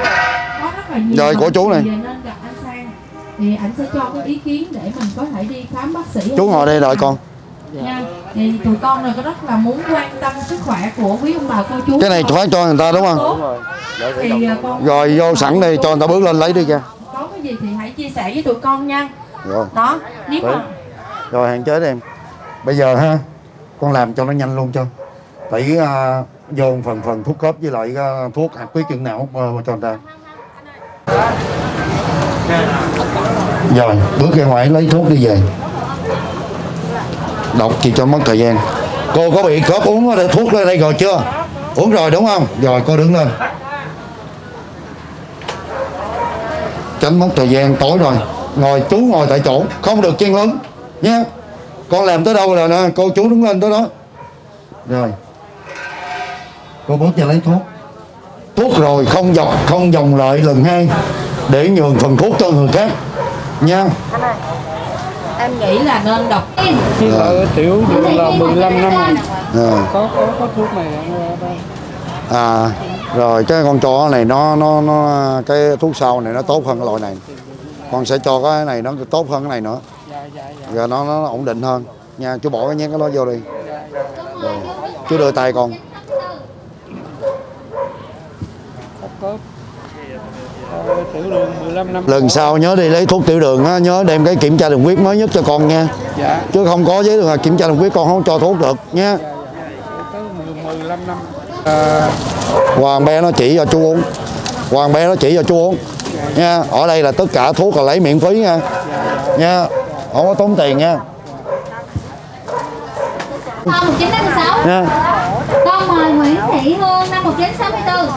có rất là nhiều Rồi, của chú này. nên gặp anh Sang. Thì anh sẽ cho cái ý kiến để mình có thể đi khám bác sĩ chú ngồi đây đợi con. Nha. Thì tụi con này có rất là muốn quan tâm sức khỏe của quý ông bà cô chú. Cái này phát cho người ta đúng không? Tốt. thì à, con rồi vô sẵn đây cho người ta bước lên lấy đi ra có cái gì thì hãy chia sẻ với tụi con nha. Rồi. Đó nếu mà rồi hạn chế đi em. Bây giờ ha con làm cho nó nhanh luôn cho. Tẩy à, dồn phần phần thuốc khớp với lại ờ, thuốc hạt quý chân não mà cho người ta rồi, bước ra ngoài lấy thuốc đi về. Đọc chỉ cho mất thời gian. Cô có bị khớp uống thuốc lên đây rồi chưa? Uống rồi đúng không? Rồi, cô đứng lên. Tránh mất thời gian, tối rồi. Ngồi, chú ngồi tại chỗ, không được chen lớn nhé. Con làm tới đâu là nè? Cô chú đứng lên tới đó. Rồi cô bước ra lấy thuốc. Thuốc rồi không dọc không vòng lại lần hai để nhường phần thuốc cho người khác nha. Em nghĩ là nên đọc Rồi. tiểu đường là 15 năm. rồi. Rồi. có có có thuốc này à rồi cái con chó này nó nó nó cái thuốc sau này nó tốt hơn cái loại này. Con sẽ cho cái này nó tốt hơn cái này nữa. Rồi nó nó ổn định hơn. Nha chú bỏ cái nhét cái đó vô đi. Rồi chú đưa tay con có ờ, tiểu đường 15 năm lần sau nhớ đi lấy thuốc tiểu đường á nhớ đem cái kiểm tra đường huyết mới nhất cho con nha. Dạ. Chứ không có giấy đường kiểm tra đường huyết con không cho thuốc được nha. Tới 10, 15 năm. À, Hoàng bé nó chỉ cho chú uống. Hoàng bé nó chỉ cho chú uống. Nha ở đây là tất cả thuốc là lấy miễn phí nha. Nha không có tốn tiền nha. Con 1956 nha. Con mời Nguyễn Thị Hương năm 1964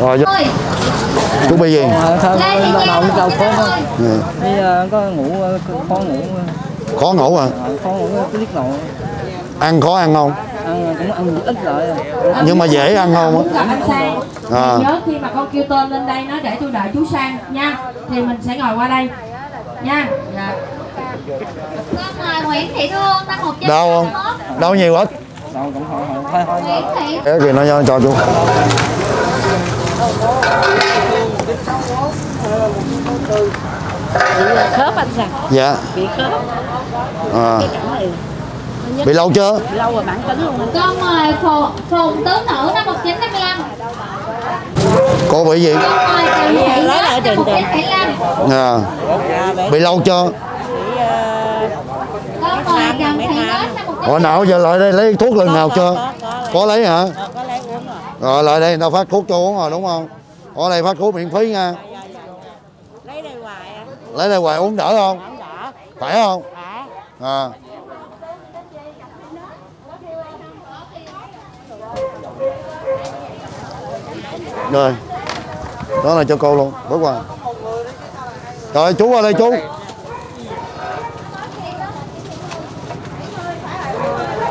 rồi Ôi, chú bị gì? Giang năm 1954 Ừ. bây giờ có ngủ khó ngủ khó ngủ à khó ngủ cứ biết ngủ ăn khó ăn không? Ăn cũng ăn ít lại nhưng mà dễ ăn không Gặp anh Sang. À. Nhớ khi mà con kêu tên lên đây nó để tôi đợi chú Sang nha. Thì mình sẽ ngồi qua đây. Nha. Dạ. Con mời Nguyễn Thị Hương năm đau không? 1961 đau nhiều ít đâu cũng thôi thôi thôi cái gì nó cho, cho chú. Khớp anh sao? Dạ. Bị khớp? À. cái cẳng này. Bị lâu chưa? Lâu rồi bản tính luôn Con mời Phù, Phùng Tứ Nữ năm 1955 cô bị gì? Lấy lại tiền. 1975 à. dạ bị bị lâu chưa bị ờ, Con mời Trần Thị Nhất năm hồi nào giờ lại đây lấy thuốc lần nào chưa có có có lấy hả? Ờ, có lấy uống rồi. Rồi lại đây nó phát thuốc cho uống rồi đúng không? Ở đây phát thuốc miễn phí nha. Lấy đây hoài à. Lấy đây hoài uống đỡ không? Đỡ. Khỏe không? Đã à. Rồi. Đó là cho cô luôn bước qua. Rồi chú qua đây chú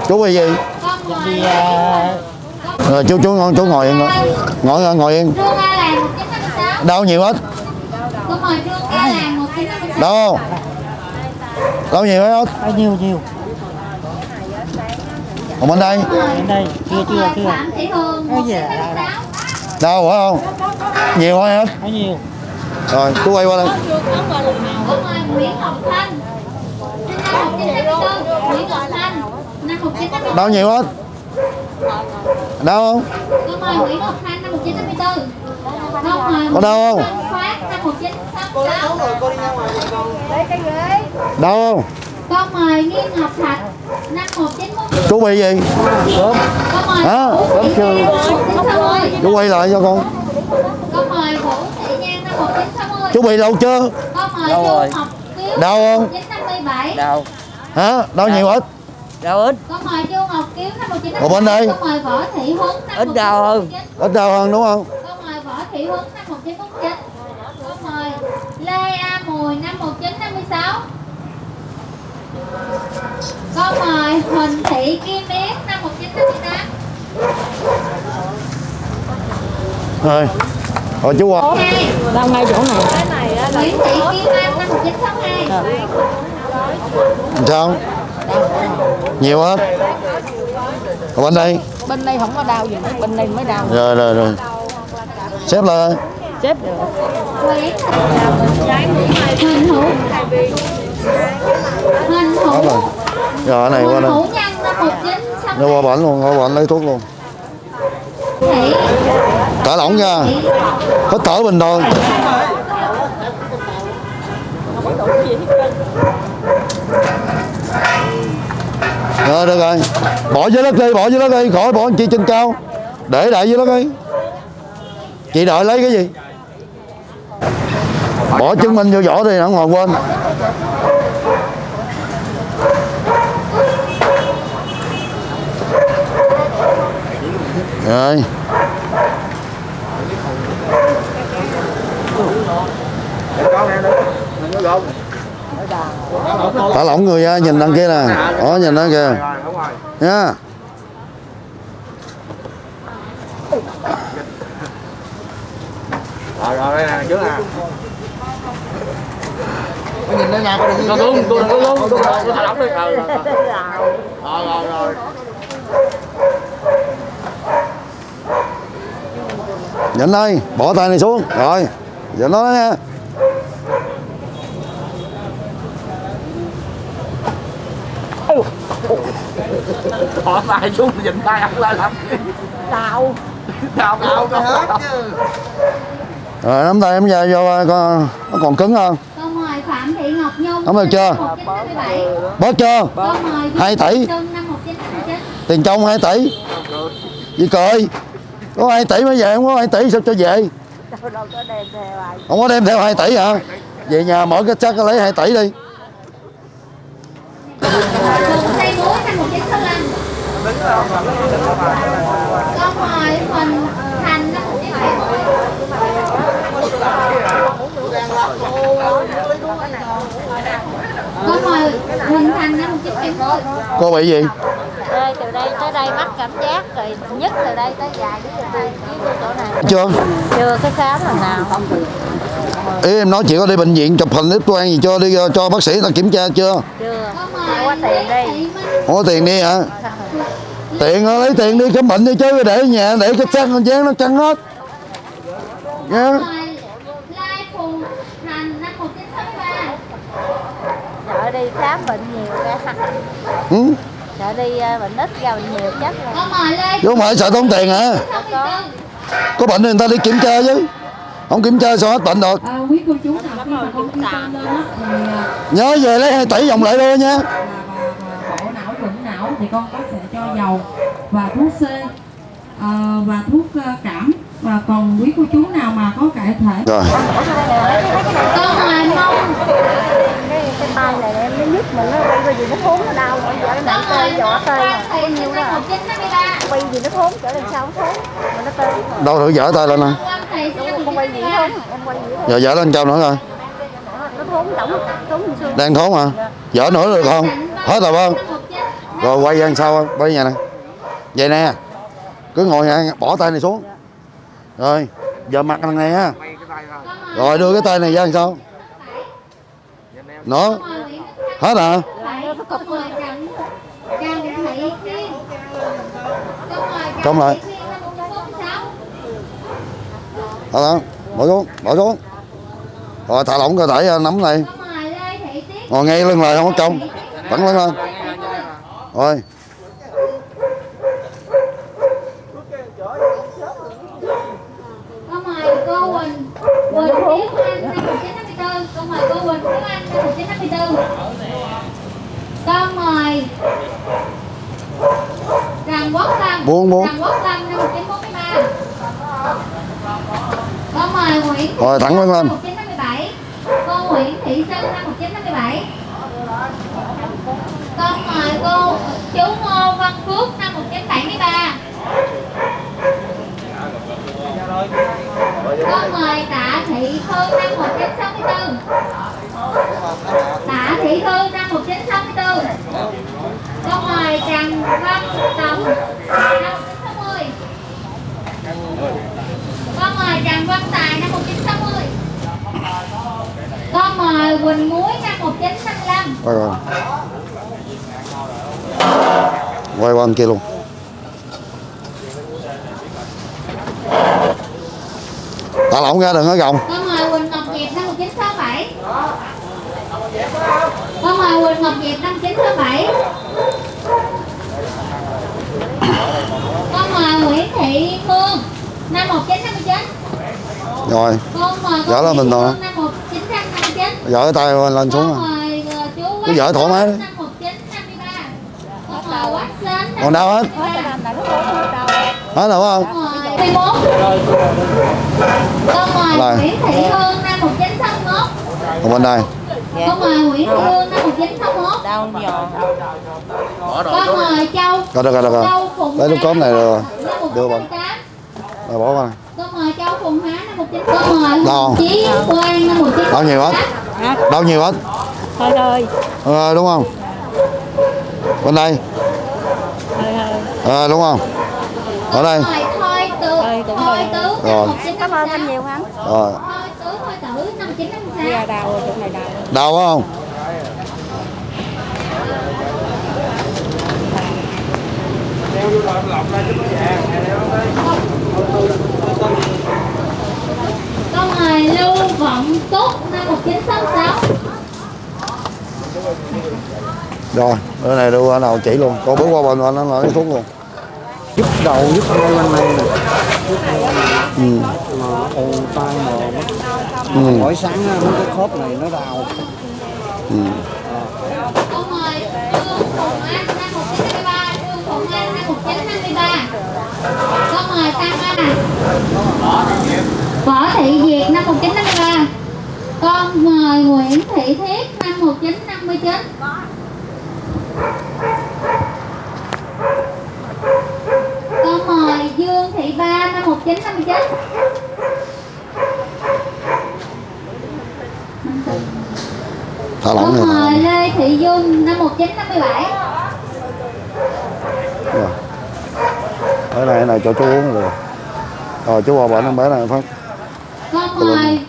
chú bị gì thì ờ, rồi chú chú ngồi chú ngồi yên ngồi ngồi ngồi yên. Trương A Làng 1956 đau nhiều hết. Con mời Trương A Làng 1956 đau không đau. Nhiều hết. Bao nhiêu nhiêu còn bên đây. Bên đây chưa chưa chưa. Phạm Thị Hương Cái gì 1956 đau phải không? Nhiều hết. Bao nhiêu? Rồi chú quay qua đây. Nguyễn Ngọc Thanh. Sinh năm 1954 Nguyễn Ngọc Thanh. năm 1954 đau nhiều hết? Đau không? Con mời Nguyễn Ngọc Thanh năm 1954 Con mời Có đau không? Nguyễn Văn Phát năm 1966 đau không? Con mời Nghiêm Ngọc Thạch năm 1941 chú bị gì? Hả? Vũ Thị Nhan năm 1960 chú quay lại cho con. Con mời Vũ Thị Nhan năm 1960 chú bị lâu chưa? Con mời Lâu rồi. Đau không? 1957 đau. Hả? Đau nhiều ít đau ít Con mời Chu Ngọc Kiếu năm 1957 Còn bên đây? Con mời Võ Thị Huấn năm Ít đau hơn. 1949 ít đau hơn đúng không? Con mời Võ Thị Huấn năm 1949 Con mời Lê A Mùi năm 1956 Con mời Huỳnh Thị Kim Yến năm 1958 rồi rồi chú Hai đau ngay chỗ này. Nguyễn Thị Kim Anh năm 1962 làm sao nhiều hết còn bên đây. Bên đây không có đau gì nữa bên đây mới đau. Rồi rồi rồi. Xếp lại. Chết được. Hữu Huỳnh đó rồi. Hữu rồi cái này qua đây. Hữu Nhân năm 1960 nó qua bệnh luôn qua bệnh lấy thuốc luôn. Thở lỏng nha. Có thở bình thường rồi, được rồi. Bỏ dưới đất đi, bỏ dưới đất đi. Khỏi bỏ chi trên cao. Để đại dưới đất đi. Chị đợi lấy cái gì? Bỏ chứng minh vô vỏ đi đặng ngồi quên. Rồi. Thả lỏng người ra nhìn đằng kia nè. Đó nhìn đó kìa nha. Rồi rồi đây nè trước nè nhìn nó có con luôn con luôn con luôn con thả lỏng đi. Rồi rồi rồi rồi nhìn đây bỏ tay này xuống. Rồi giờ nó nha họ tay xuống dịnh tay ông la làm gì đau đau đau cái hết chứ. Rồi nắm tay em về vô coi con nó còn cứng không Câu mời Phạm Thị Ngọc Nhung Nắm được chưa? 1957 bớt chưa? Hai tỷ. Xuân năm 1959 tiền trong 2 tỷ. Gì cười? Có 2 tỷ mới về không có 2 tỷ sao cho về? Đâu đâu có đem theo ai. Không có đem theo 2 tỷ hả? Về nhà mỗi cái chắc lấy 2 tỷ đi Phường Tây Múa năm 1965 Câu mời Huỳnh Thành năm 1970 Câu mời Huỳnh Thành năm 1970 cô bị gì? Đây từ đây tới đây mất cảm giác rồi nhất từ đây tới dài đến từ đây cái chỗ này chưa? Chưa cái khám lần nào. Ý em nói chị có đi bệnh viện chụp hình x quang gì cho đi cho bác sĩ ta kiểm tra chưa? Chưa. Có tiền đi. Có tiền đi hả tiền ờ, lấy tiền đi khám bệnh đi chứ để ở nhà để cái xác con dán nó căng hết nha. Câu mời Lai Phù Thành năm 1963 sợ đi khám bệnh nhiều ra ừ? sợ đi ờ, bệnh ít ra bệnh nhiều chắc là chứ không phải sợ tốn tiền hả? 64 có. bệnh thì người ta đi kiểm tra chứ. Không kiểm tra sao hết bệnh được. À, à, nhớ về lấy 2 tỷ vòng lại luôn nha. bộ não rụng não thì con có dầu và thuốc C à, và thuốc à, cảm. Và còn quý cô chú nào mà có cải thể? Rồi. Câu mời Mông. Cái cái tay này em nó nhức mà nó bị gì nó thốn nó đau bây giờ nó tê vỏ tê nhiêu sinh đó năm 1953 bị gì nó thốn trở lên sau nó thốn mà nó tê đâu thử dở tay lên nè Quang Thị sinh năm con quay gì 1953 không? Em quay gì không? Giờ dở lên cao nữa rồi nó thốn xương. Đang thốn hả? Dở nữa được không? Hết rồi không rồi quay ra sau quay nhà nè vậy nè cứ ngồi nha bỏ tay này xuống rồi giờ mặt thằng này ha rồi đưa cái tay này ra làm sao nữa hết hả trong lại. thả lỏng bỏ xuống, bỏ xuống. Rồi thả lỏng cơ thể nắm này. Ngồi ngay lưng lại không có cong. Thẳng lưng lên. Rồi, Câu mời cô Quỳnh Quỳnh Anh năm 1954 Câu mời cô Quỳnh Hiếu Anh năm 1954 Câu mời Trần Quốc Lâm Buông, buông. Trần Quốc Lâm năm 1943 Câu mời Nguyễn Rồi, thẳng lên. năm 1957 Cô Nguyễn Thị Sơn năm 1957 Câu mời cô chú Ngô Văn Phước, năm 1973 Con mời Tạ Thị Thư năm 1964 Tạ Thị Thư năm 1964 Con mời Trần Văn Tòng năm 1960 Câu mời Trần Văn Tài năm 1960 Con mời Quỳnh Muối năm 1965 quay qua. Bên kia luôn. Thả lỏng ra đừng có gồng. Câu mời Quỳnh Ngọc Diệp năm 1967 Câu mời Quỳnh Ngọc Diệp năm 1967 Câu mời Nguyễn Thị Phương năm 1959 Rồi, Câu mời Dạ là cô mình rồi. Phương năm 1959 dở tay lên, lên xuống. à. mời ờ, Cứ dở thoải mái đi. năm 1953 Câu mời Quách Sến Còn hết. hết này hết đâu Hết rồi phải không? Câu mời 21 Câu mời Rồi. Nguyễn Thị Hương năm 1961 Còn bên đây. Câu mời Nguyễn Thị Hương năm 1961 đau giòn vô mời Châu Rồi được rồi, được rồi. Châu Phụng Lấy lúc cốm này rồi. Đưa. 1958 Rồi bỏ qua. Câu mời Châu Phùng Hóa năm 19 Câu mời? Hùng Chí Quang năm 19 Đau nhiều hết. Đau nhiều hết. thôi thôi Ờ, đúng không? Bên đây. Ờ, đúng không? Ở đây. Cũng Rồi. năm 1956 cảm ơn anh nhiều hắn Rồi. Thôi Tứ Thôi Tử năm 1956 ra đau rồi này phải không? Câu mời Lưu Vọng Túc năm 1966 rồi bữa này đưa anh nào chỉ luôn. Cô bước qua bên anh nó lấy thuốc luôn nhức đầu nhức ngay bên này nè ừ. mà ù tai mò mắt mỗi sáng á, mấy cái khớp này nó đau Ừ. Câu mời Trương Phùng Anh năm 1953, Trương Phùng Anh năm 1953. Câu mời Tăng Anh. Võ Thị Diệt năm 1953. Con mời Nguyễn Thị Thiết năm 1959. Con mời Dương Thị Ba năm 1959. thả lỏng Con này mời Lê Thị Dung năm 1957. rồi. Cái này cái này cho chú uống rồi. Rồi chú qua bệnh em bé này phát Con mời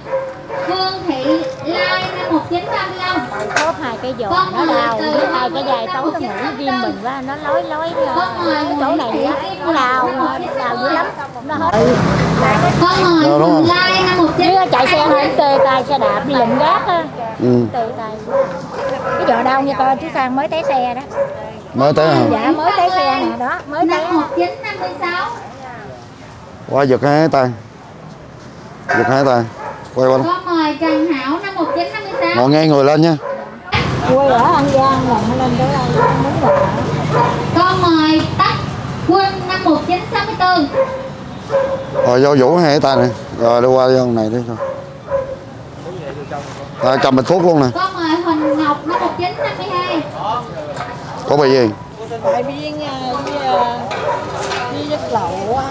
Phương Thị Lai năm 1935. có hai cái giò nó đau với hai cái dài tối nó ngủ ghim mình quá nó lói lói cái chỗ này á nó đau đau dữ lắm nó hết Con Phương không? Lai năm 19 Chứ chạy xe hơi tê tay xe đạp đi lụm gác á. Ừ. tay. Cái giò đau như coi chú sang mới té xe đó. Mới tới hả? Dạ mới té xe nè đó mới té. Năm 1956. qua giật hai tay. Giật hai tay. Quay qua Con mời Trần Hảo năm 1956. ngồi ngay người lên nha. Quê ở An Giang là nó lên tới đây Con mời Tất Huynh năm 1964. Rồi vô vũ hai tay này. Rồi đi qua con này đi thôi. Rồi cầm bịch thuốc luôn nè. Con mời Huỳnh Ngọc năm 1952. có bị gì? Ờ, lậu á.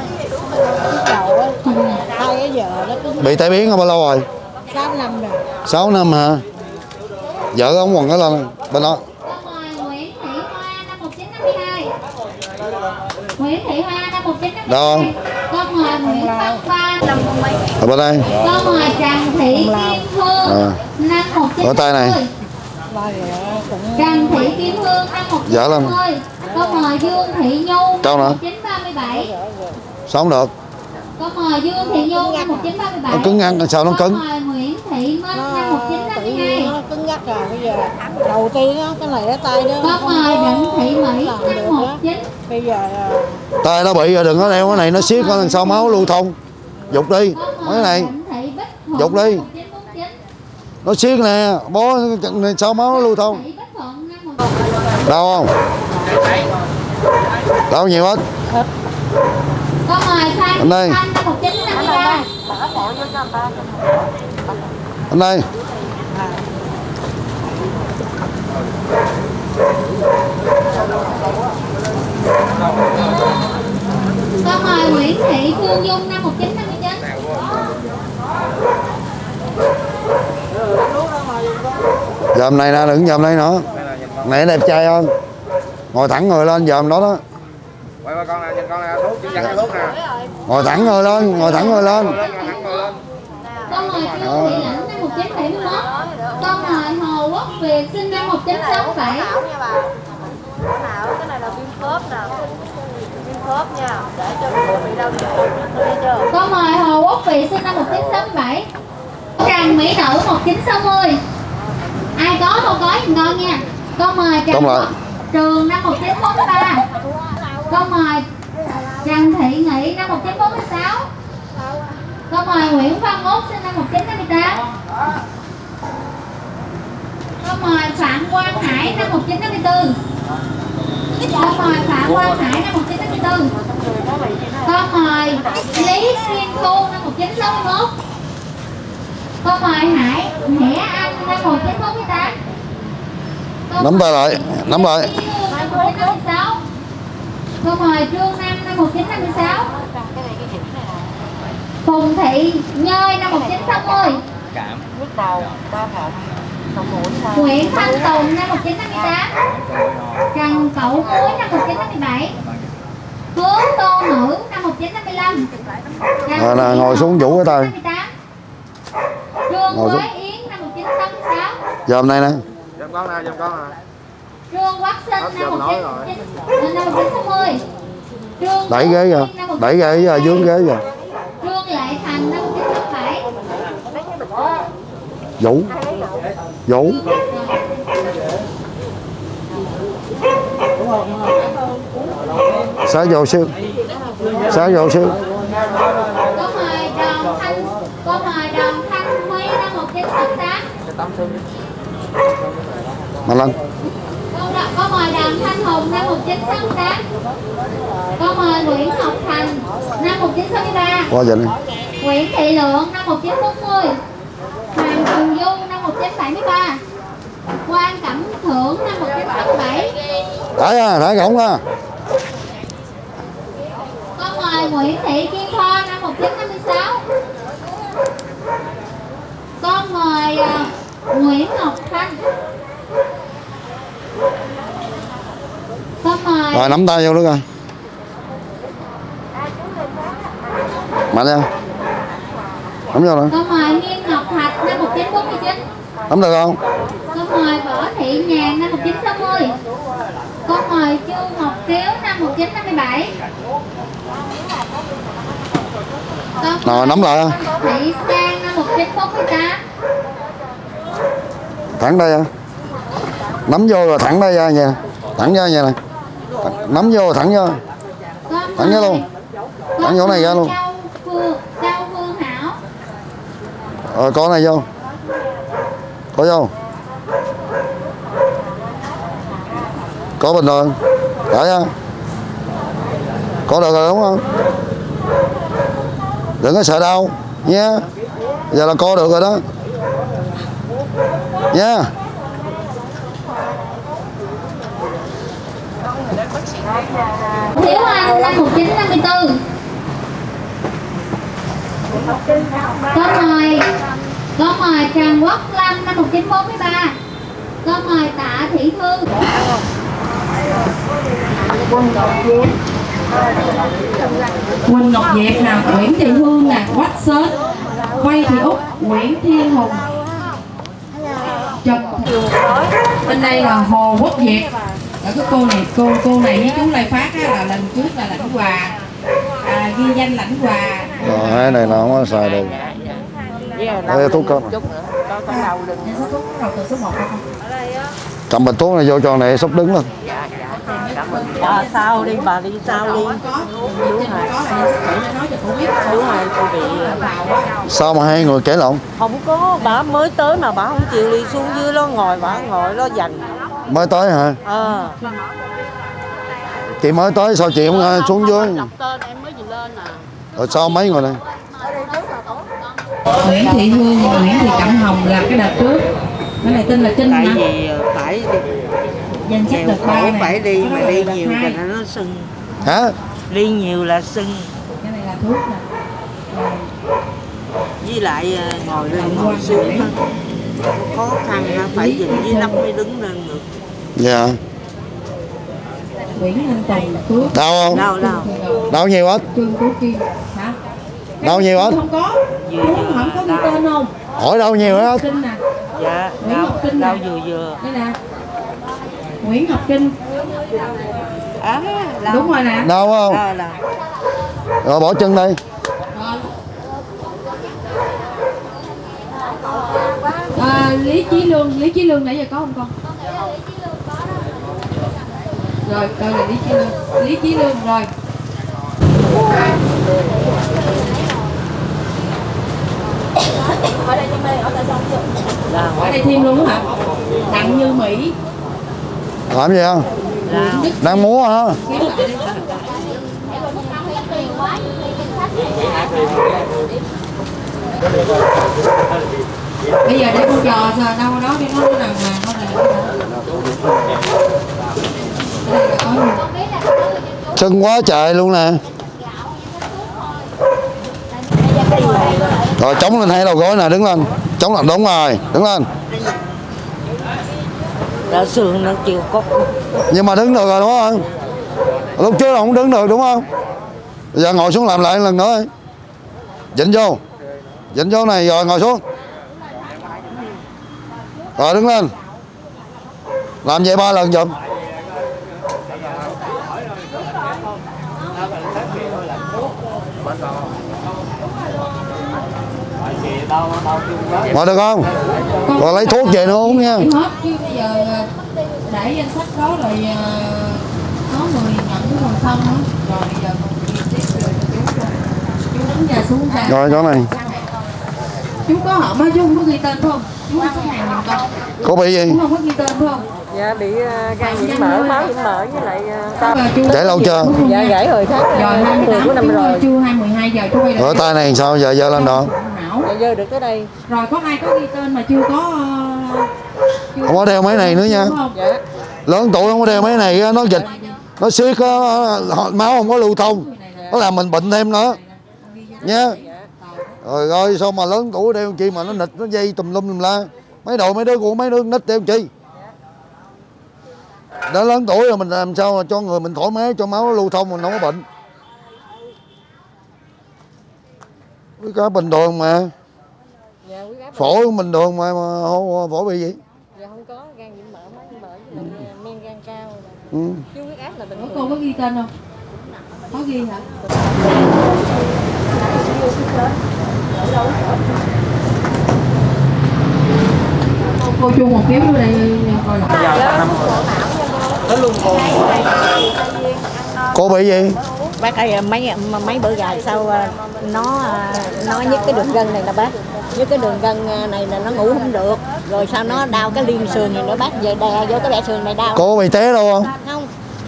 Hai giờ nó cứ bị tai biến không bao lâu rồi? Sáu năm rồi. 6 năm hả? Vợ ông quần cái lên bên đó. Nguyễn Thị Hoa năm 1952. Nguyễn Thị Hoa năm 1952. Đâu? Mời Nguyễn Văn mấy. ở bên đây Con mời Trần Thị Kim Hương À. năm Ở tay này. 1950. Trần Thị Kim Hương năm Dạ lên. 1950. Con mời Dương Thị Nhu Cao nữa. 1937. sống được Con mời Dương Thị Nhu năm 1937. nó cứng ngăn sao nó cứng Con mời Nguyễn Thị Minh năm tự 1952. Nhiên nó cứng nhắc rồi bây giờ đầu tiên á cái này ở tay Con Đặng Thị Mỹ làm được á. 19 bây giờ tay nó bị rồi đừng có đeo cái này nó siết có làm sao máu lưu thông. Dục đi mấy cái này Dục đi. năm 1949. nó siết nè bó này sao máu nó lưu thông. Thị Bích Thuận năm 1949. đau không? Đau nhiều hết. Con Anh đây. Thanh năm 1953. anh đây Con mời Nguyễn Thị Phương Dung năm 1959. dòm này nè đừng dòm đây nữa này đẹp trai hơn ngồi thẳng người lên dòm đó đó quay qua con nè nhìn con nè thuốc chỉ dẫn cái thuốc nè ngồi thẳng người lên ngồi thẳng người lên Con mời Trương Thị Lãnh năm 1971. Con mời Hồ Quốc Việt sinh năm 1967. cái này là viêm khớp nè khớp nha để cho người bị đau nghe chưa Con mời Hồ Quốc Việt sinh năm 1967. Trần Mỹ Nữ 1960. Ai có không có giùm con nha. Con mời Trần Trường năm 1943. Con mời Trần Thị Nghị năm 1946. Con mời Nguyễn Văn Út sinh năm 1958. Con mời Phạm Quang Hải năm 1954. Con mời Phạm Quang Hải năm 1954. Con mời Lý Xuyên Thu năm 1961. Con mời Hải Hẻ Anh năm 1948. Con nắm tay lại nắm lại năm 1956. Con mời Trương Nam năm 1956. Phùng Thị Nhơi năm 1960. nhức đầu đau họng đầu mũi nè Nguyễn Thanh Tùng năm 1958. Trần Cậu Muối năm 1957. Hứa Tô Nữ năm 1955. Trần rồi nè ngồi xuống vũ cái tay 1958. Trương Ngồi xuống. Quế Yến năm 1966. dòm này nè giùm con nè giùm con nè Trương Quốc Sinh năm giờ nói 1960. Năm 1960. Trương đẩy ghế ra đẩy ghế ra dướng ghế ra Trương Lệ Thành năm 1967. Dấu Dấu Xã dầu sư Xã dầu sư Có mời đồng thanh Có mời đồng thanh Mấy năm 1968 Mạnh Lăng có mời Đàm Thanh Hùng năm 1968 Có mời Nguyễn Ngọc Thành năm 1963 Qua vậy Nguyễn Thị Lượng năm 1940 Hoàng Trường Du năm 1973 Quan Cẩm Thưởng năm 1967 đẩy à đẩy gọng à Có mời Nguyễn Thị Kim Thoa năm 1956 Có mời à, Nguyễn Ngọc Thanh. Có mời rồi nắm tay vô nữa coi. Mạnh nha. Nắm vô nữa Có mời Nghiêm 1949 nắm được không Có mời Võ Thị Nhàn năm 1960 Có mời Chu Ngọc Kiếu năm 1957 Có rồi nắm lại. Thị Sang năm 1948 thẳng đây à nắm vô rồi thẳng đây ra nha. Thẳng ra nha này nắm vô rồi thẳng vô thẳng ra luôn. Thẳng chỗ này ra luôn. rồi có này vô có vô có bình thường. Cởi ra có được rồi, đúng không? Đừng có sợ đau nha. Giờ là co được rồi đó. Nha. Thiếu Anh năm 1954 Có mời Có mời Trang Quốc Lâm năm 1943 Có mời Tạ Thị Thư. Quỳnh Ngọc Diệp. Nè, Nguyễn Thị Hương nè, Quách Sến, Quay Thị Úc, Nguyễn Thiên Hùng, Trần Bên đây là Hồ Quốc Diệp. Ở cái cô này, cô cô này với chú Lê Phát á, là lần trước là lãnh quà, à, ghi danh lãnh quà. rồi hai này nó không có xài được. Đây thuốc cấp thuốc đầu từ số 1 không? cầm bình thuốc này vô cho này sắp đứng lên à, sao đi bà đi sao đi. cô biết. chú hai cô bị sao mà hai người kể lộn? Không có bà mới tới mà bà không chịu đi xuống dưới đó ngồi bà ngồi đó dành. Mới tới hả? Ờ. Chị mới tới sao chị không ờ, xuống dưới? tên em mới gì lên à. Rồi sao mấy người này Nguyễn Thị Hương và Nguyễn Thị Cẩm Hồng là cái đợt trước. Cái này tên là Trinh tại hả? vì ờ, phải đi. Danh sách đợt ba này. phải đi mà đi nhiều cho nó sưng. Hả? Đi nhiều là sưng. Cái này là thuốc nè. với lại ờ, ngồi lên ngồi xuống khó khăn phải dình với nắp mới đứng lên được. Dạ. Nguyễn Anh Tùng thuốc. đau không? Đâu đâu đau. Nhiều hết Đau nhiều hết Không có. Không có ghi tên không? hỏi đau nhiều hết dạ Nguyễn đau, Ngọc Trinh đau nè. vừa vừa Đây nè. Nguyễn Ngọc Trinh. à, đau. Đúng rồi nè. đau không là rồi bỏ chân đây. À, Lý Chí Lương, Lý Chí Lương nãy giờ có không con? Rồi, coi là Lý Chí Lương. Lý Chí Lương rồi. Ở đây thêm luôn hả? Đặng Như Mỹ. làm gì không đang múa hả. Bây giờ để con trò sao đâu đó đi nó rằng là con này Đây sưng quá trời luôn nè rồi chống lên hai đầu gối nè đứng lên. Chống lên đúng rồi đứng lên. Đã xương nó chịu cốc nhưng mà đứng được rồi đúng không? Lúc trước là không đứng được đúng không? Bây giờ ngồi xuống làm lại lần nữa. Dịnh vô. Dịnh vô này rồi ngồi xuống. Rồi đứng lên. Làm vậy ba lần chụp ngồi được không? Còn lấy thuốc về nữa uống nha. Giờ ờ, để danh sách đó rồi ờ, có người nhận còn xong á rồi bây giờ còn tiếp rồi chú chú đứng nhà xuống ra rồi chỗ này. Chú có hỏng á chú không có ghi tên không? Chú không có bị gì? Chú không có ghi tên phải không? Dạ bị uh, gan nhiễm mỡ máu nhiễm mỡ với lại uh, Để lâu chưa? dạ gãy hồi tháng rồi tháng 10 của 28 năm rồi. chưa 212 giờ chú quay lại. Ở tay này sao giờ giờ lên đó não dạ dơ được tới đây. Rồi có ai có ghi tên mà chưa có ờ, chưa không có đeo mấy này nữa nha. đúng không? dạ. Lớn tuổi không có đeo mấy này á, nó dịch. Nó siết á, họ- máu không có lưu thông. Nó làm mình bệnh thêm nữa. Nha rồi ơi sao mà lớn tuổi đeo chi mà nó nịch nó dây tùm lum tùm la. Mấy đội mấy đứa của mấy đứa nít đeo chi? Đã lớn tuổi rồi mình làm sao mà cho người mình thoải mái cho máu nó lưu thông mình không có bệnh cái cá bình thường mà. Dạ quý phổi cũng bình thường mà, mà phổi bị gì? Dạ không có gan nhiễm mỡ máu nhiễm mỡ với lại men gan cao. Ừ. chứ huyết áp là bình thường cô có ghi tên không? Có ghi hả? Cô, cô chu một kiếp vô đây coi lại nó luôn cô cô bị gì bác ơi mấy mấy bữa dài sau à, nó à, nó nhức cái đường gân này nè bác. Nhức cái đường gân à, này là nó ngủ không được. Rồi sau nó đau cái liên sườn này nữa bác? Giờ đè vô cái bẹ sườn này đau. Cô bị té đâu không? Không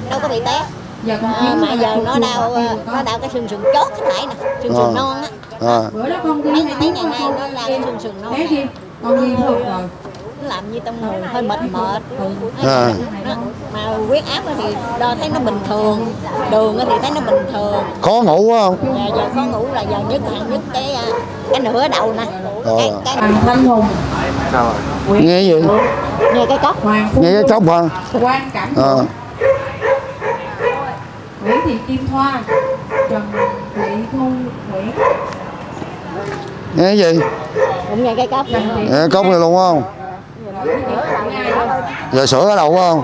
đâu có bị té. Giờ con à, mà giờ nó đau à, nó đau cái xương sườn chốt cái phải nè xương sườn À. non á. à. Bữa đó mấy hai mấy ngày nay nó đau cái xương sườn non nè. Làm như trong người hơi mệt mệt. À. Mà huyết áp á thì đo thấy nó bình thường. Đường á thì thấy nó bình thường. Khó ngủ quá không? Giờ giờ khó ngủ là giờ nhất hàng nhất cái à, cái nửa đầu nè. Ờ. cái Hoàng Hùng. Nghe gì? Nghe cái cốc. Hoàng nghe cái chốc hả? Quan Cảnh à Nguyễn Thị Kim Thoa. Trần Thị Thu Nguyễn. Nghe gì? Cũng nghe cái cốc. Nghe cốc này luôn không giờ sữa ở đâu phải không?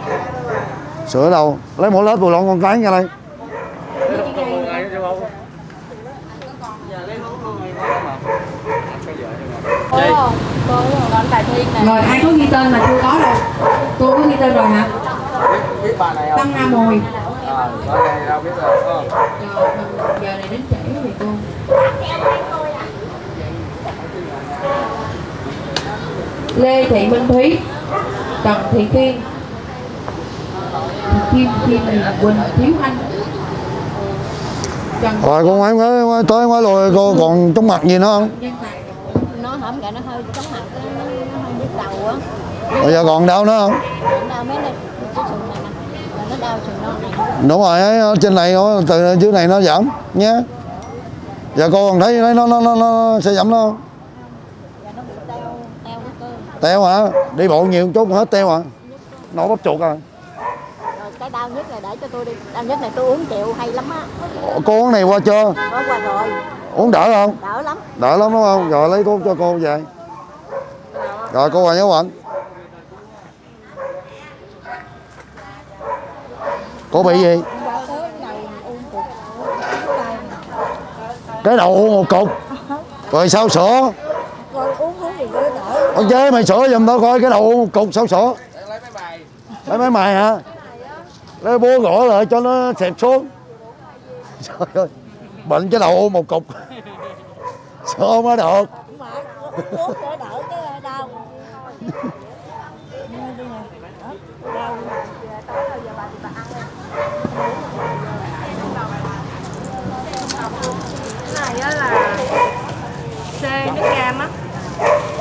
Sữa ở đâu? Lấy mỗi lớp bù lon con cái ra đây. Rồi ai có ghi tên mà chưa có đâu Cô có ghi tên rồi hả? biết bà này không? Tăng Nam Mồi à bà này đâu biết rồi phải không Rồi giờ này đến trễ thì cô Lê Thị Minh Thúy Trần Thị Kiên. Kim Kim Quỳnh Thiếu Anh. Trần rồi con ngoái ngoái tới ngoái lùi cô còn chống mặt gì nữa không? Nó hổm cả nó hơi chóng mặt nó, nó hơi nhức đầu á. Bây giờ còn đau nữa không? Đau mấy này nó đau đúng rồi ấy, trên này nó từ dưới này nó giảm nhé. Giờ cô còn thấy thấy nó nó nó, nó sẽ giảm nó không và nó bị teo teo cái cơ teo hả? Đi bộ nhiều chút hết teo hả nổi bắp chuột à? Cái đau nhất này để cho tôi đi. Đau nhất này tôi uống chịu hay lắm á. Cô uống này qua chưa? Có qua rồi. Uống đỡ không? Đỡ lắm. Đỡ lắm đúng không? Rồi lấy thuốc cho cô về. Rồi cô Hoàng nhớ bệnh cô bị gì? Cái đầu u một cục. Rồi sao sữa? Rồi uống uống thì đỡ đỡ con chế mày sửa giùm tao coi cái đầu một cục sao sổ. Lấy mấy bài lấy mày hả? Lấy búa gõ lại cho nó xẹp xuống. Trời ơi, bệnh cái đầu một cục. Sao không có được? Mà uống để đỡ cái đau cái này á là xê nước cam á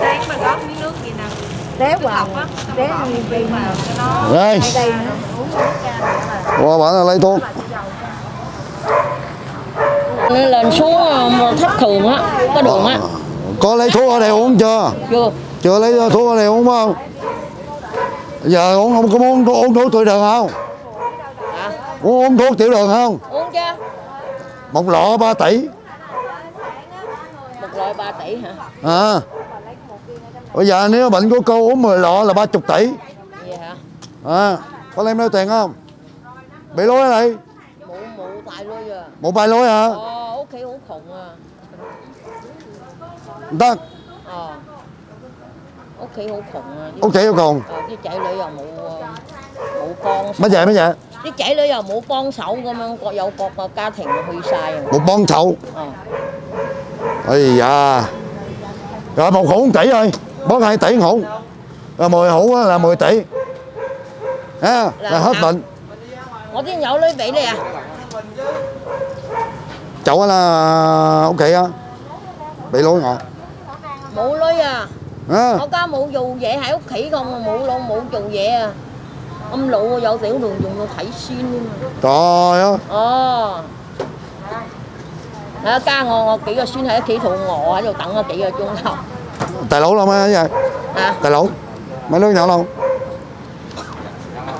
xê cái bà gót miếng nước gì nè té vào té cho nó. Đây. Mà qua bạn là lấy thuốc nó lên xuống ờ, thất thường á có đường á? Có lấy thuốc ở đây uống chưa? Chưa. Chưa lấy thuốc ở đây uống không giờ uống không có muốn uống thuốc tiểu đường không? Uống uống thuốc tiểu đường không? Uống chưa một lọ 3 tỷ. Một loại 3 tỷ hả? À bây giờ nếu bệnh của cô uống 10 lọ là 30 tỷ. Vậy hả? À, con em đâu tiền không? Bị lối này mụ mụ tài lối à. Mụ tài lối hả? Ờ út khủng khùng à. 得 ờ. Út khỉ hữu khùng à. Út khỉ hữu khùng ờ chứ à. ờ, chạy lại vào mụ ờ, mụ con mấy vậy mấy vậy chứ chạy lại vào mụ con sậu cơ mà có dậu cột mà ca thiền huy sai à. một con sậu. Ờ. Ây da. Rồi một khủng tỷ rồi bốn hai tỷ một rồi 10 hũ là 10 tỷ à, là, hết bệnh. Một tiếng nhậu lấy bị này à? Chậu là ok á. Bị lối ngọt. Mụ lối à? À. không có mụ dù vậy hải út khỉ không mụ luôn mụ dù vậy à. Âm lụ dậu tiểu đường dùng nó thảy xin luôn. Trời ơi. Ờ. À. ca ngồi kỹ rồi xin hải khỉ thụ ngộ hải đồ tặng kỹ rồi chung không tài lẩu đâu má vậy à? tài lẩu mấy đứa nhỏ đâu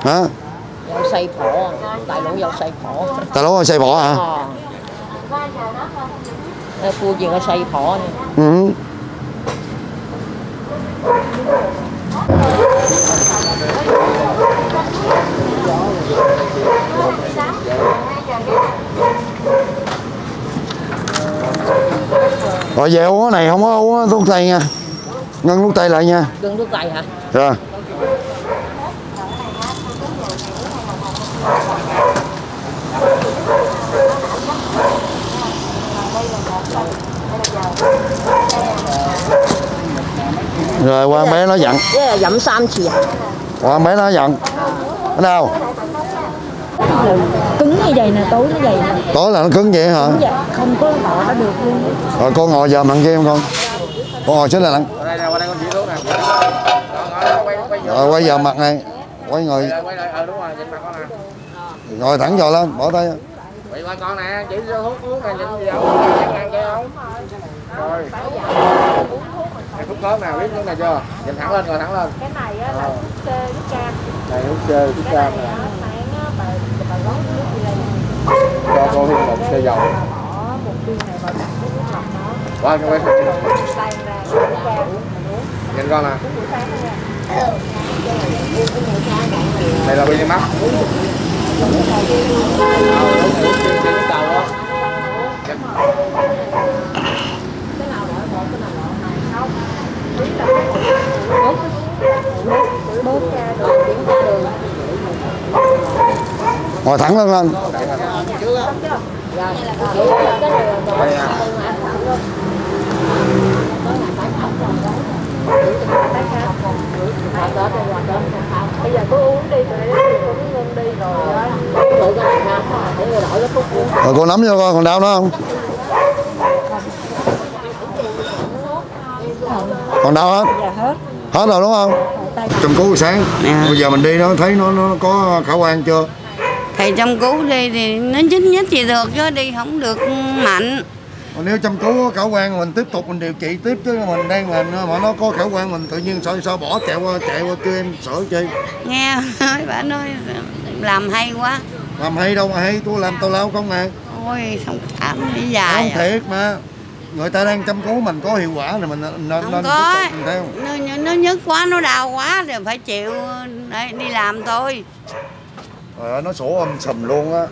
hả? Dầu xay phở tài lẩu dầu xay lẩu xay phở hả? À. cua gì có xay bỏ nè? Ừ rồi về uống cái này không có uống thuốc tây nha. Ngưng thuốc tây lại nha. Gừng thuốc tây hả? rồi rồi qua bé nó dặn. Dặm 3次 à? qua bé nó dặn. Ở đâu Cứng như vậy nè, tối như vậy nè. tối là nó cứng vậy hả Cứng vậy, không có bỏ nó được luôn. rồi con ngồi giờ mặn kia không con con ngồi xuống là lặn Ở đây nè, qua đây con chỉ xuống nè. Đó, ngồi đó, quay quay rồi quay giờ mặt này quay ngồi Quay quay lại, ờ đúng rồi, nhìn mặt con nè. ngồi thẳng vào lên bỏ tay Quay qua con nè, chỉ vô hút uống nè, nhìn gì không? Ăn kia không? Rồi. Này, thuốc khớp nè, biết thuốc này chưa? Nhìn thẳng lên, ngồi thẳng lên. cái này á là thuốc C với cam Này thuốc C, thuốc cam nè. sáng á bà bà gói nước đi lên cho cô thêm một chai dầu. bỏ một viên này vào cái cho quay ra mình Nhìn con nè. buổi sáng đó nha Đây là pin mắt ngồi thẳng lên lên bây giờ cứ uống đi rồi uống ngưng đi rồi rồi cô nắm cho con còn đau nữa không? Còn đau hết? Dạ hết. Hết rồi đúng không? Trong cứu sáng. Bây giờ mình đi nó thấy nó nó có khả quan chưa thầy chăm cứu đi thì nó nhích nhích thì được chứ đi không được mạnh. Còn nếu chăm cứu khả quan mình tiếp tục mình điều trị tiếp chứ mình đang làm mà nó có khả quan mình tự nhiên sao sao bỏ chạy qua chạy qua kêu em sợ chi? Nghe (laughs) nói bà nói làm hay quá. Làm hay đâu mà hay tôi làm tao lao không nè ôi không cảm đi dài không à. thiệt mà. Người ta đang chăm cứu mình có hiệu quả thì mình nên không nên có tiếp tục mình theo. Nó, nó nhức quá nó đau quá thì phải chịu. Để đi làm thôi Trời ơi, nó sổ âm sầm luôn á.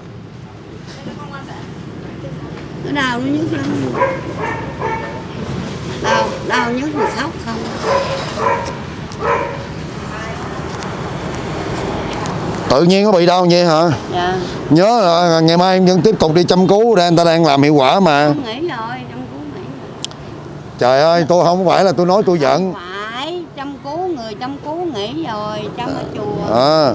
Nó đau nó nhức lắm. Đau đau nhức thì khóc không? Tự nhiên có bị đau vậy hả? Dạ. Nhớ là ngày mai em vẫn tiếp tục đi chăm cứu để người ta đang làm hiệu quả mà. Không nghỉ rồi chăm cứu nghỉ rồi. trời ơi tôi không phải là tôi nói tôi giận. Phải chăm cứu người chăm cứu nghỉ rồi chăm ở chùa. À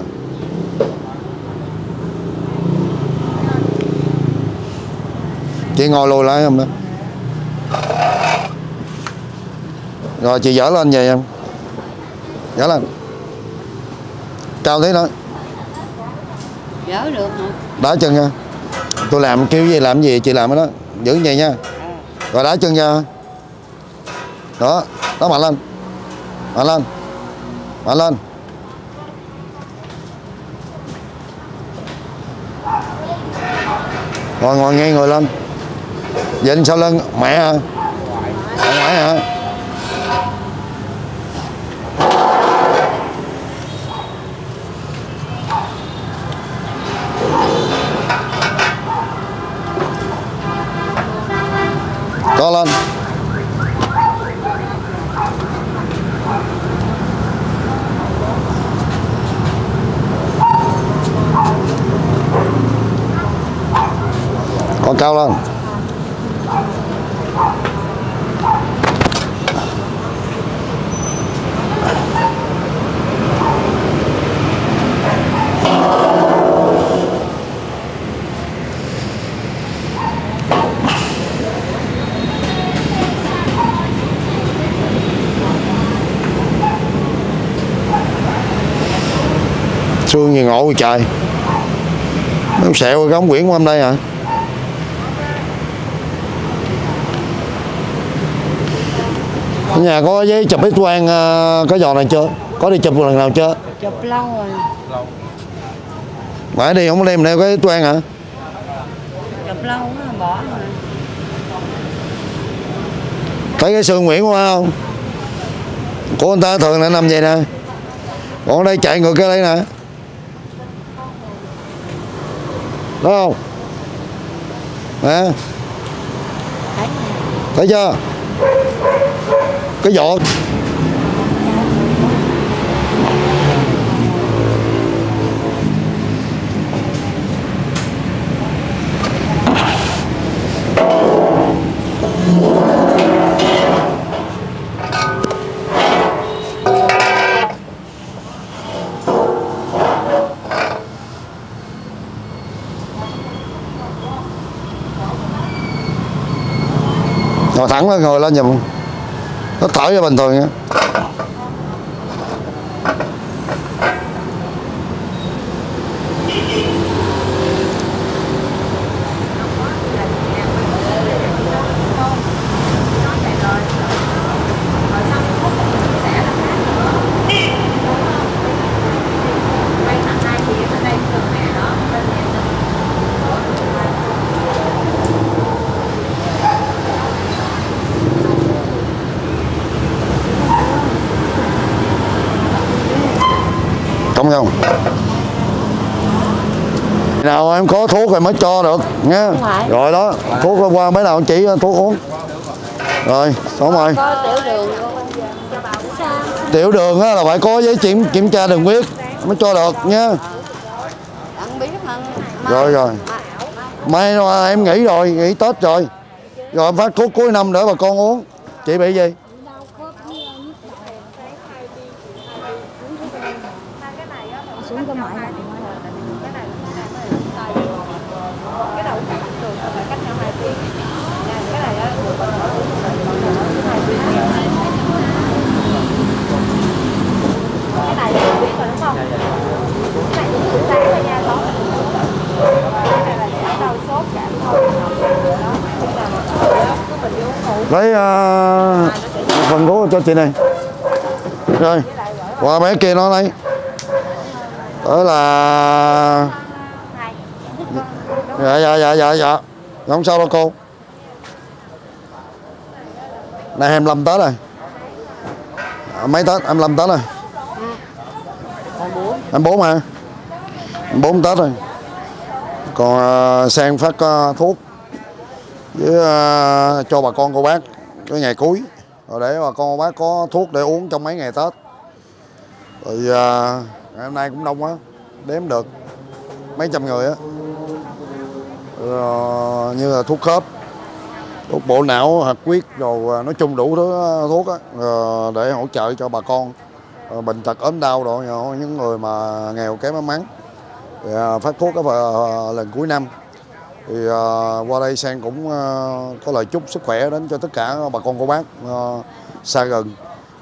chị ngồi lùi lại không đó. Rồi chị dở lên vậy em. Dở lên. Cao thế đó. Dỡ được hả? Đá chân nha tôi làm kêu gì làm gì chị làm cái đó. Giữ vậy nha. Rồi đá chân nha đó đó mạnh lên. Mạnh lên. Mạnh lên. Rồi ngồi ngay người lên dịnh sau lưng? Mẹ hả? Bà ngoại hả? Co lên. Con cao lên. Xương gì ngộ trời? Nó sẹo cái ống quyển của em đây hả Ở nhà có giấy chụp ít quan ờ, cái giò này chưa? Có đi chụp lần nào chưa? Chụp lâu rồi. Phải đi không có đem theo cái toan hả? Chụp lâu nó bỏ rồi. Thấy cái xương Nguyễn của không? Của người ta thường là nằm vậy nè. Còn ở đây chạy ngược cái đây nè đúng không? Nè thấy chưa? Cái vỏ ngồi lên ngồi lên giùm nó thở cho bình thường không? Nào em có thuốc rồi mới cho được nha rồi đó thuốc qua mấy nào chỉ thuốc uống. Rồi xong rồi. Tiểu đường. Á là phải có giấy kiểm kiểm tra đường huyết mới cho được mà rồi rồi. Mai mà em nghỉ rồi nghỉ tết rồi. Rồi phát thuốc cuối năm nữa bà con uống. Chị bị gì xuống cái mỏi này cái đầu cái mặt đường phải cách nhau hai tiếng Nha, cái này á hai tiếng cái này thì biết rồi đúng không cái này cũng buổi sáng thôi nha tối mình uống cái này là giảm đau sốt giảm thôi đó cái nào mà cứ mình đi uống ngủ lấy uh, phần thuốc cho chị này rồi qua bé kia nó đây đó là dạ, dạ dạ dạ dạ dạ. Không sao đâu cô. Này 25 tết rồi à, mấy tết? 25 tết rồi 24 mà. 24 tết rồi. Còn uh, sang phát uh, thuốc với uh, cho bà con cô bác cái ngày cuối. Rồi để bà con cô bác có thuốc để uống trong mấy ngày tết thì à, ngày hôm nay cũng đông quá đếm được mấy trăm người á. Rồi, như là thuốc khớp thuốc bộ não hạt huyết rồi à, nói chung đủ thứ à, thuốc á. Để hỗ trợ cho bà con. Bệnh tật ốm đau rồi những người mà nghèo kém may mắn. Thì, à, phát thuốc ở vào lần cuối năm. Thì qua đây sang cũng có lời chúc sức khỏe đến cho tất cả bà con cô bác xa gần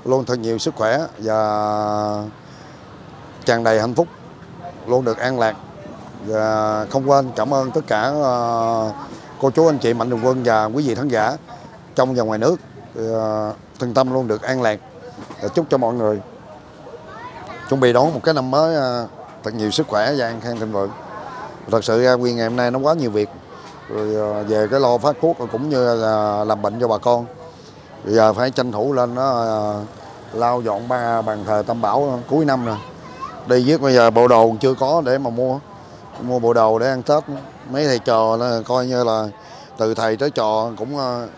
luôn thật nhiều sức khỏe và tràn đầy hạnh phúc, luôn được an lạc. Và không quên cảm ơn tất cả ờ, cô chú, anh chị mạnh thường quân và quý vị khán giả trong và ngoài nước. Ờ, thân tâm luôn được an lạc và chúc cho mọi người chuẩn bị đón một cái năm mới ờ, thật nhiều sức khỏe và an khang thịnh vượng. Thật sự ra quy ngày hôm nay nó quá nhiều việc. Rồi về cái lo phát thuốc cũng như là làm bệnh cho bà con. Bây giờ phải tranh thủ lên nó lau dọn ba bàn thờ tam bảo cuối năm rồi. đi viết bây giờ bộ đồ chưa có để mà mua. Mua bộ đồ để ăn tết. Mấy thầy trò là coi như là từ thầy tới trò cũng ờ,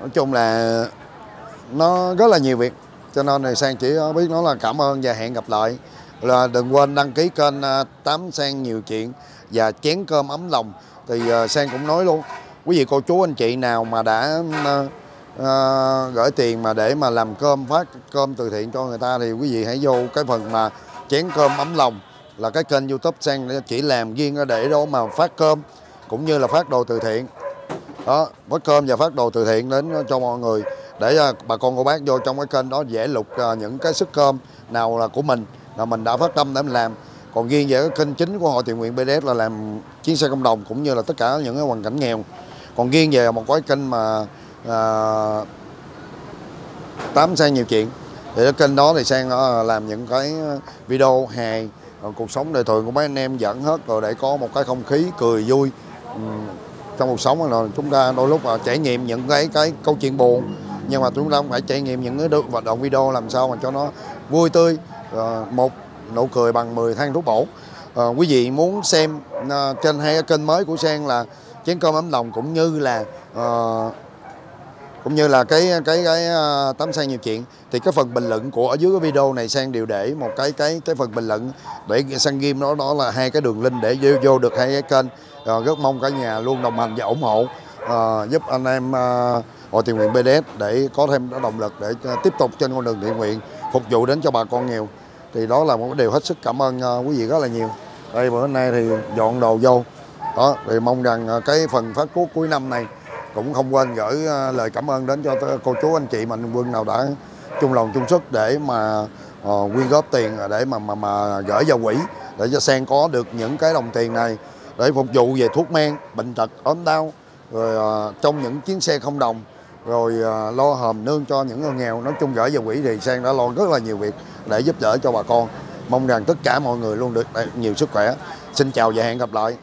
nói chung là nó rất là nhiều việc. Cho nên này sang chỉ ờ, biết nói là cảm ơn và hẹn gặp lại. Là đừng quên đăng ký kênh ờ, tám sang nhiều chuyện và chén cơm ấm lòng. Thì Sang cũng nói luôn, quý vị cô chú, anh chị nào mà đã uh, gửi tiền mà để mà làm cơm phát cơm từ thiện cho người ta thì quý vị hãy vô cái phần mà chén cơm ấm lòng là cái kênh youtube Sang chỉ làm riêng để đó mà phát cơm cũng như là phát đồ từ thiện. Đó phát cơm và phát đồ từ thiện đến cho mọi người để ờ, bà con cô bác vô trong cái kênh đó dễ lục ờ, những cái sức cơm nào là của mình là mình đã phát tâm để mình làm. Còn riêng về cái kênh chính của hội thiện nguyện BDS là làm chuyến xe cộng đồng cũng như là tất cả những cái hoàn cảnh nghèo. Còn riêng về một cái kênh mà à, tám sang nhiều chuyện. Thì cái kênh đó thì sang ờ, làm những cái ờ, video hài cuộc sống đời thường của mấy anh em dẫn hết rồi để có một cái không khí cười vui ừ, trong cuộc sống là chúng ta đôi lúc là trải nghiệm những cái cái câu chuyện buồn nhưng mà chúng ta cũng phải trải nghiệm những cái hoạt động video làm sao mà cho nó vui tươi một nụ cười bằng 10 thang thuốc bổ. Quý vị muốn xem ờ, trên hai kênh mới của Sang là chén cơm ấm lòng cũng như là cũng như là cái cái cái ờ, tấm sang nhiều chuyện. Thì cái phần bình luận của ở dưới cái video này sang đều để một cái cái cái phần bình luận. Để sang game đó đó là hai cái đường link để vô, vô được hai cái kênh. Ờ, rất mong cả nhà luôn đồng hành và ủng hộ. Ờ, giúp anh em ờ, hội thiện nguyện BDS để có thêm động lực để ờ, tiếp tục trên con đường thiện nguyện phục vụ đến cho bà con nghèo. Thì đó là một cái điều hết sức cảm ơn ờ, quý vị rất là nhiều. Đây bữa nay thì dọn đồ vô. Đó thì mong rằng cái phần phát cuốc cuối năm này cũng không quên gửi ờ, lời cảm ơn đến cho cô chú anh chị mạnh quân nào đã chung lòng chung sức để mà ờ, quyên góp tiền để mà mà mà gửi vào quỹ để cho Sen có được những cái đồng tiền này để phục vụ về thuốc men, bệnh tật, ốm đau rồi ờ, trong những chuyến xe không đồng rồi lo hòm nương cho những người nghèo. Nói chung gửi vào quỹ thì Sen đã lo rất là nhiều việc để giúp đỡ cho bà con. Mong rằng tất cả mọi người luôn được nhiều sức khỏe. Xin chào và hẹn gặp lại.